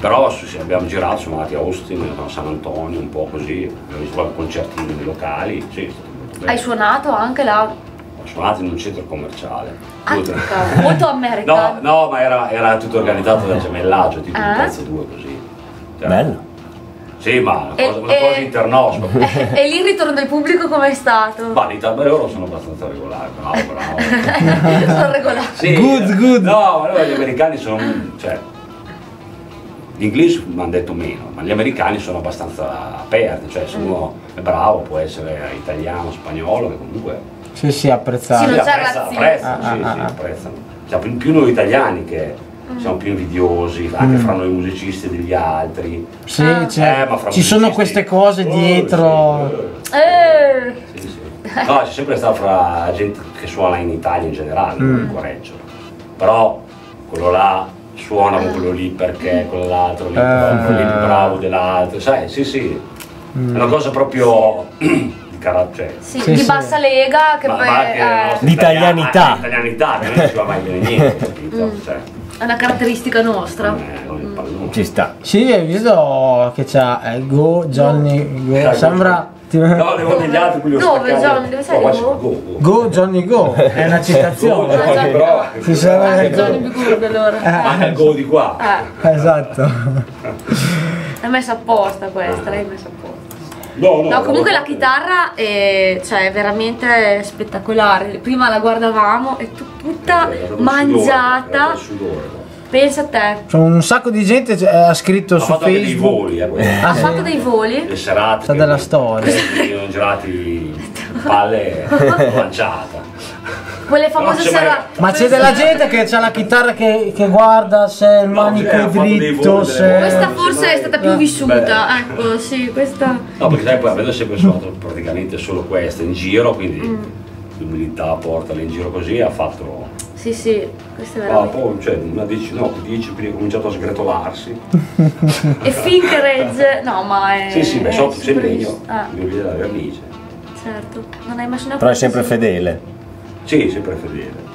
Però sì, abbiamo girato, siamo andati a Austin, a San Antonio, un po' così, abbiamo visto qualche concertino nei locali, sì, è stato molto bello. Hai suonato anche là? Ho suonato in un centro commerciale. Ah, Due o tre- cavolo, molto *laughs* No, americano. no, ma era, era tutto organizzato dal gemellaggio, tipo Ah. un pezzo due così. Cioè, Bello. Sì, ma una E- cosa, una e- cosa internospa. *laughs* e lì il ritorno del pubblico com'è stato? Ma in Italia loro sono abbastanza *laughs* regolari, bravo, bravo. Sono regolati. Sì, Good, good. No, ma no, gli americani sono. cioè. Gli inglesi mi hanno detto meno, ma gli americani sono abbastanza aperti, cioè se uno è bravo può essere italiano, spagnolo, che comunque Sì, sì, apprezzato. Sì, non c'è apprezza- razzismo. apprezzano, Ah, sì, ah, sì, ah. apprezzano. Cioè, più noi italiani che siamo più invidiosi, anche Mm. fra noi musicisti degli altri. Sì, Ah. cioè, Eh, ma fra ci sono queste cose Oh, dietro. sì, eh. Eh, Sì, sì. No, c'è sempre stato fra gente che suona in Italia in generale, Mm. non in Correggio. Però quello là suona con quello lì perché quell'altro lì, Eh. quello lì più bravo dell'altro. Sai, sì, sì. Mm. È una cosa proprio *clears throat* di carattere. sì, Sì, di sì. bassa lega che Ma, poi ma anche la eh, nostra Di italiana- italianità. anche Italianità, che non si va mai bene niente, capito? Cioè, è una caratteristica nostra. pallone. Ci sta. Sì, hai visto che c'ha eh, Go Johnny Go. Dai, Sembra. ti- No, devo degli altri, quelli ho Dove. Johnny? Dove sei? Oh, Go? Go, Go. Go Johnny Go. *laughs* È una Go, citazione. Ah, Johnny, però. Ci sarà Ah, il Johnny Go. Bigurd allora. Manca il Go di qua. Eh, Esatto. è messa apposta questa, l'hai messa apposta. No, no, No, comunque la no. chitarra è, cioè, è veramente spettacolare. Prima la guardavamo, è tu- tutta Eh, era un mangiata. sudore. Pensa a te. C'è un sacco di gente eh, ha scritto Ha su fatto anche dei Facebook. voli, eh, questo. Ah, Ha fatto dei voli. le serate Sa che- della storia. erano girati palle *laughs* lanciata Quelle famose No, serate. Ma c'è della gente che ha la chitarra che, che guarda se il No, manico cioè, è dritto, se... Questa forse è stata più Beh, vissuta, ecco, sì, questa. no perché sai poi avendo sempre suonato praticamente solo questa in giro quindi Mm. l'umiltà portala in giro così ha fatto Sì, sì, questa è ah, veramente. poi cioè una dieci no dieci quindi ha cominciato a sgretolarsi *laughs* E finché regge, no, ma è. sì sì beh sotto sempre io Ah, mi vede la vernice certo. Non hai mai suonato. Però è sempre così? fedele. Sì sempre fedele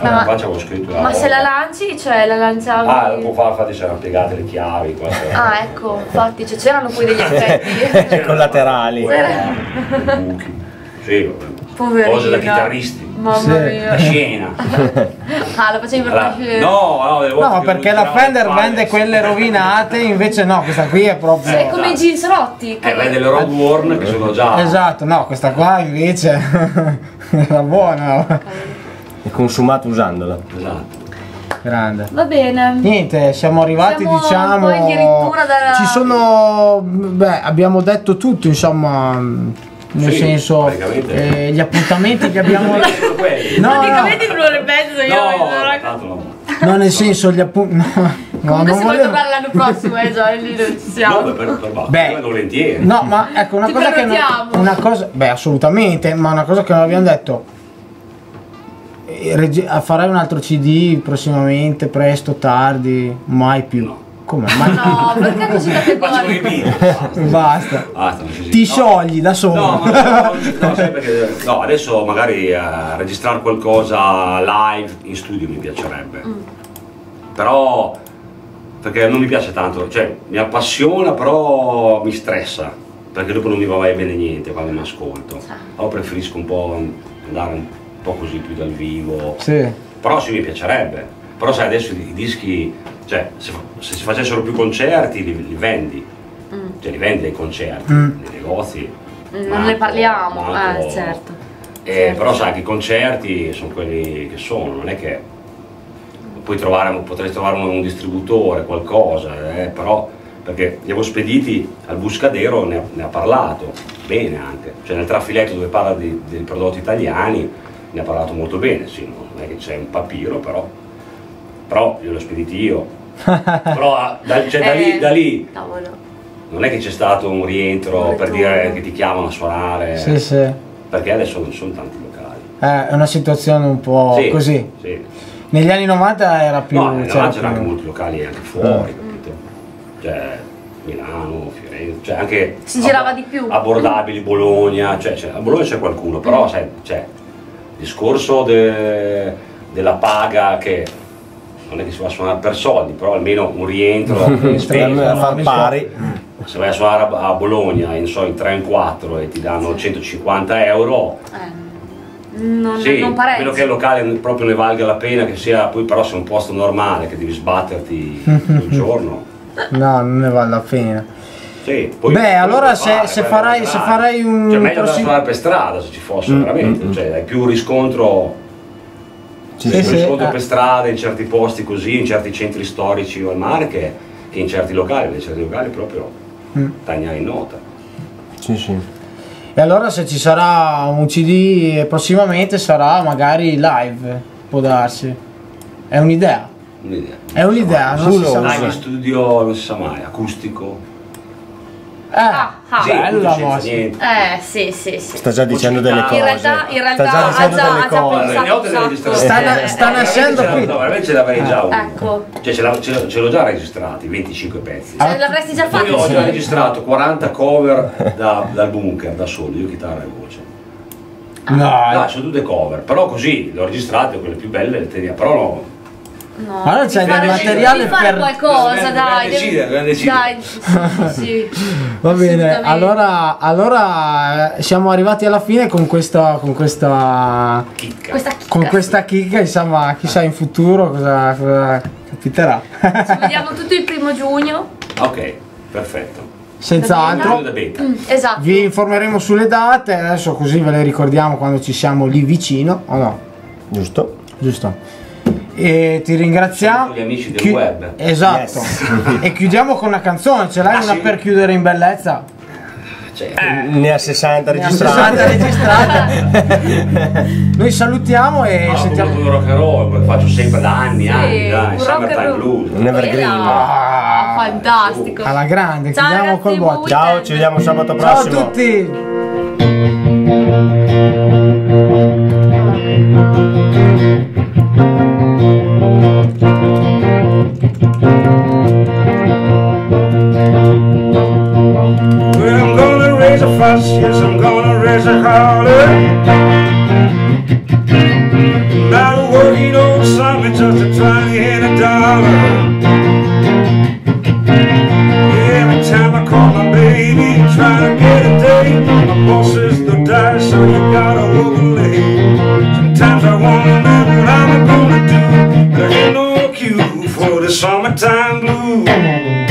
Ma- allora, qua c'avevo scritto Ma se la volta. lanci, cioè la lanciavi. ah dopo fa infatti c'erano piegate le chiavi qua Ah, ecco, infatti, cioè, c'erano poi degli effetti. *laughs* Collaterali. i buchi sì vabbè. Poverino. cose da chitarristi Mamma Sì. mia. la scena *laughs* Ah, lo facevi per Allora, farci- no, no, No, perché la Fender vende sì. quelle rovinate, invece no, questa qui è proprio... È come i jeans rotti. che- Eh, vende le Road Worn che sono già... Esatto, no, questa qua invece *laughs* *laughs* era buona, È consumato usandola. Esatto. grande. Va bene. Niente, siamo arrivati Siamo diciamo... poi addirittura dalla- Ci sono... Beh, abbiamo detto tutto, insomma... Nel Sì, senso, praticamente. eh, gli appuntamenti che abbiamo... No, *laughs* no, Praticamente No, mi sono tanto no. no, nel senso, gli appuntamenti... No, no, Comunque non se vuoi volevo... tornare l'anno prossimo, eh Giovanni, lì non ci No, siamo. beh, per, Beh. volentieri. No, ma ecco una Ti cosa che non, una cosa, beh, assolutamente, ma una cosa che non abbiamo detto. eh, Farai un altro CD prossimamente, presto, tardi, mai più. No. Come? Mai No, perché così categorico? video. più. Basta. Basta, non ci si- Ti no. sciogli da solo. No, no, no, perché- no, adesso magari eh, registrare qualcosa live in studio mi piacerebbe. Però perché non mi piace tanto, cioè mi appassiona però mi stressa, perché dopo non mi va mai bene niente quando mi ascolto. Allora preferisco un po' andare un po' così più dal vivo. Sì. Però sì mi piacerebbe. Però sai adesso i dischi, cioè se, se si facessero più concerti li, li vendi. Cioè li vendi ai concerti, Mm. nei negozi. Non ne parliamo, manco- eh certo. eh, però sai che i concerti sono quelli che sono, non è che puoi trovare, potresti trovare un, un distributore, qualcosa, eh, però perché li avevo spediti al Buscadero, ne ha, ne ha parlato, bene anche, cioè nel trafiletto dove parla di- dei prodotti italiani ne ha parlato molto bene, sì, non è che c'è un papiro, però, però gliel'ho spediti io. *laughs* però ah, da, cioè, da, lì, Eh, da lì non è che c'è stato un rientro per dire che ti chiamano a suonare, Sì, sì. perché adesso non sono tanti locali. Eh, è una situazione un po' Sì, così. Sì. Negli anni 90 era più. No, c'era 90 c'erano più- anche molti locali anche fuori, capito? Cioè, Milano, Firenze, cioè anche Si girava di più. abbordabili, Bologna, cioè, cioè, a Bologna c'è qualcuno, però sai, c'è il discorso de- della paga che non è che si va a suonare per soldi, però almeno un rientro *laughs* in Per spesa. far pari. Se vai a suonare a Bologna, non so, in 3 o in 4 e ti danno 150 euro, Eh, non, sì, non a parecchio. meno che il locale proprio ne valga la pena, che sia poi però se è un posto normale che devi sbatterti *laughs* un giorno. No, non ne vale la pena. Sì, poi Beh, allora se- fare, se farai- se farai un Cioè meglio andare a prossim- suonare per strada se ci fosse Mm, veramente, mm, mm. cioè hai più riscontro, Sì, Sì, sì. riscontro eh. per strada in certi posti così, in certi centri storici o al mare che, che in certi locali, nei certi locali proprio Mm. tagliare in nota. Sì, sì. E allora se ci sarà un CD prossimamente sarà magari live, può darsi. È un'idea. Un'idea. È un'idea, non si Uno- sa Live mai. studio non si sa mai, acustico. Eh, Ah, ah. Sì, bella niente. Eh, sì, sì, sì. Sta già dicendo delle cose. In realtà, in realtà Sta già ha dicendo già, delle ha già cose. pensato sacco. registrazioni. Sta- Eh, sta eh, nascendo ce qui. no, veramente ce l'avrei già uno. Ecco. Cioè ce, l'ho- ce l'ho- ce l'ho già registrati, 25 pezzi. Cioè, l'avresti già fatto? ho già registrato 40 cover da- dal bunker da solo, io chitarra e voce. No, No, sono tutte cover, però così le ho registrate, quelle più belle le teniamo, però no. No. Allora c'è del materiale devi fare per- qualcosa, dai. decidere, devi- decidere. Dai, sì, sì, sì. *laughs* Va bene, allora, allora eh, siamo arrivati alla fine con questa, con questa, Chicca. Questa chicca. con questa chicca, insomma, chissà in futuro cosa, cosa capiterà. Ci *laughs* vediamo tutti il primo giugno. Ok, perfetto. Senz'altro. Mm, esatto. Vi informeremo sulle date, adesso così ve le ricordiamo quando ci siamo lì vicino, o no? Giusto? Giusto. E ti ringraziamo. Gli amici del Chi- web. Esatto. Yes. e chiudiamo con una canzone, ce l'hai Ah, una sì? per chiudere in bellezza? Cioè, Ne ha 60 Ne ha registrati. 60 registrate. *laughs* Noi salutiamo e no, sentiamo. come rock and roll, che faccio sempre da anni, anni, dai, un rock Summertime and roll. Blues. Un evergreen. Ah, fantastico. Alla grande, Ciao, chiudiamo ragazzi, col buon botto. Ciao, ci vediamo sabato Ciao a prossimo. tutti! fuss, yes, I'm gonna raise a holler. Not working on something, just a to and a dollar. Every time I call my baby, try to get a date, my boss is the dice, so you gotta overlay. Sometimes I wanna know what I'm gonna do, there ain't no cue for the summertime blues.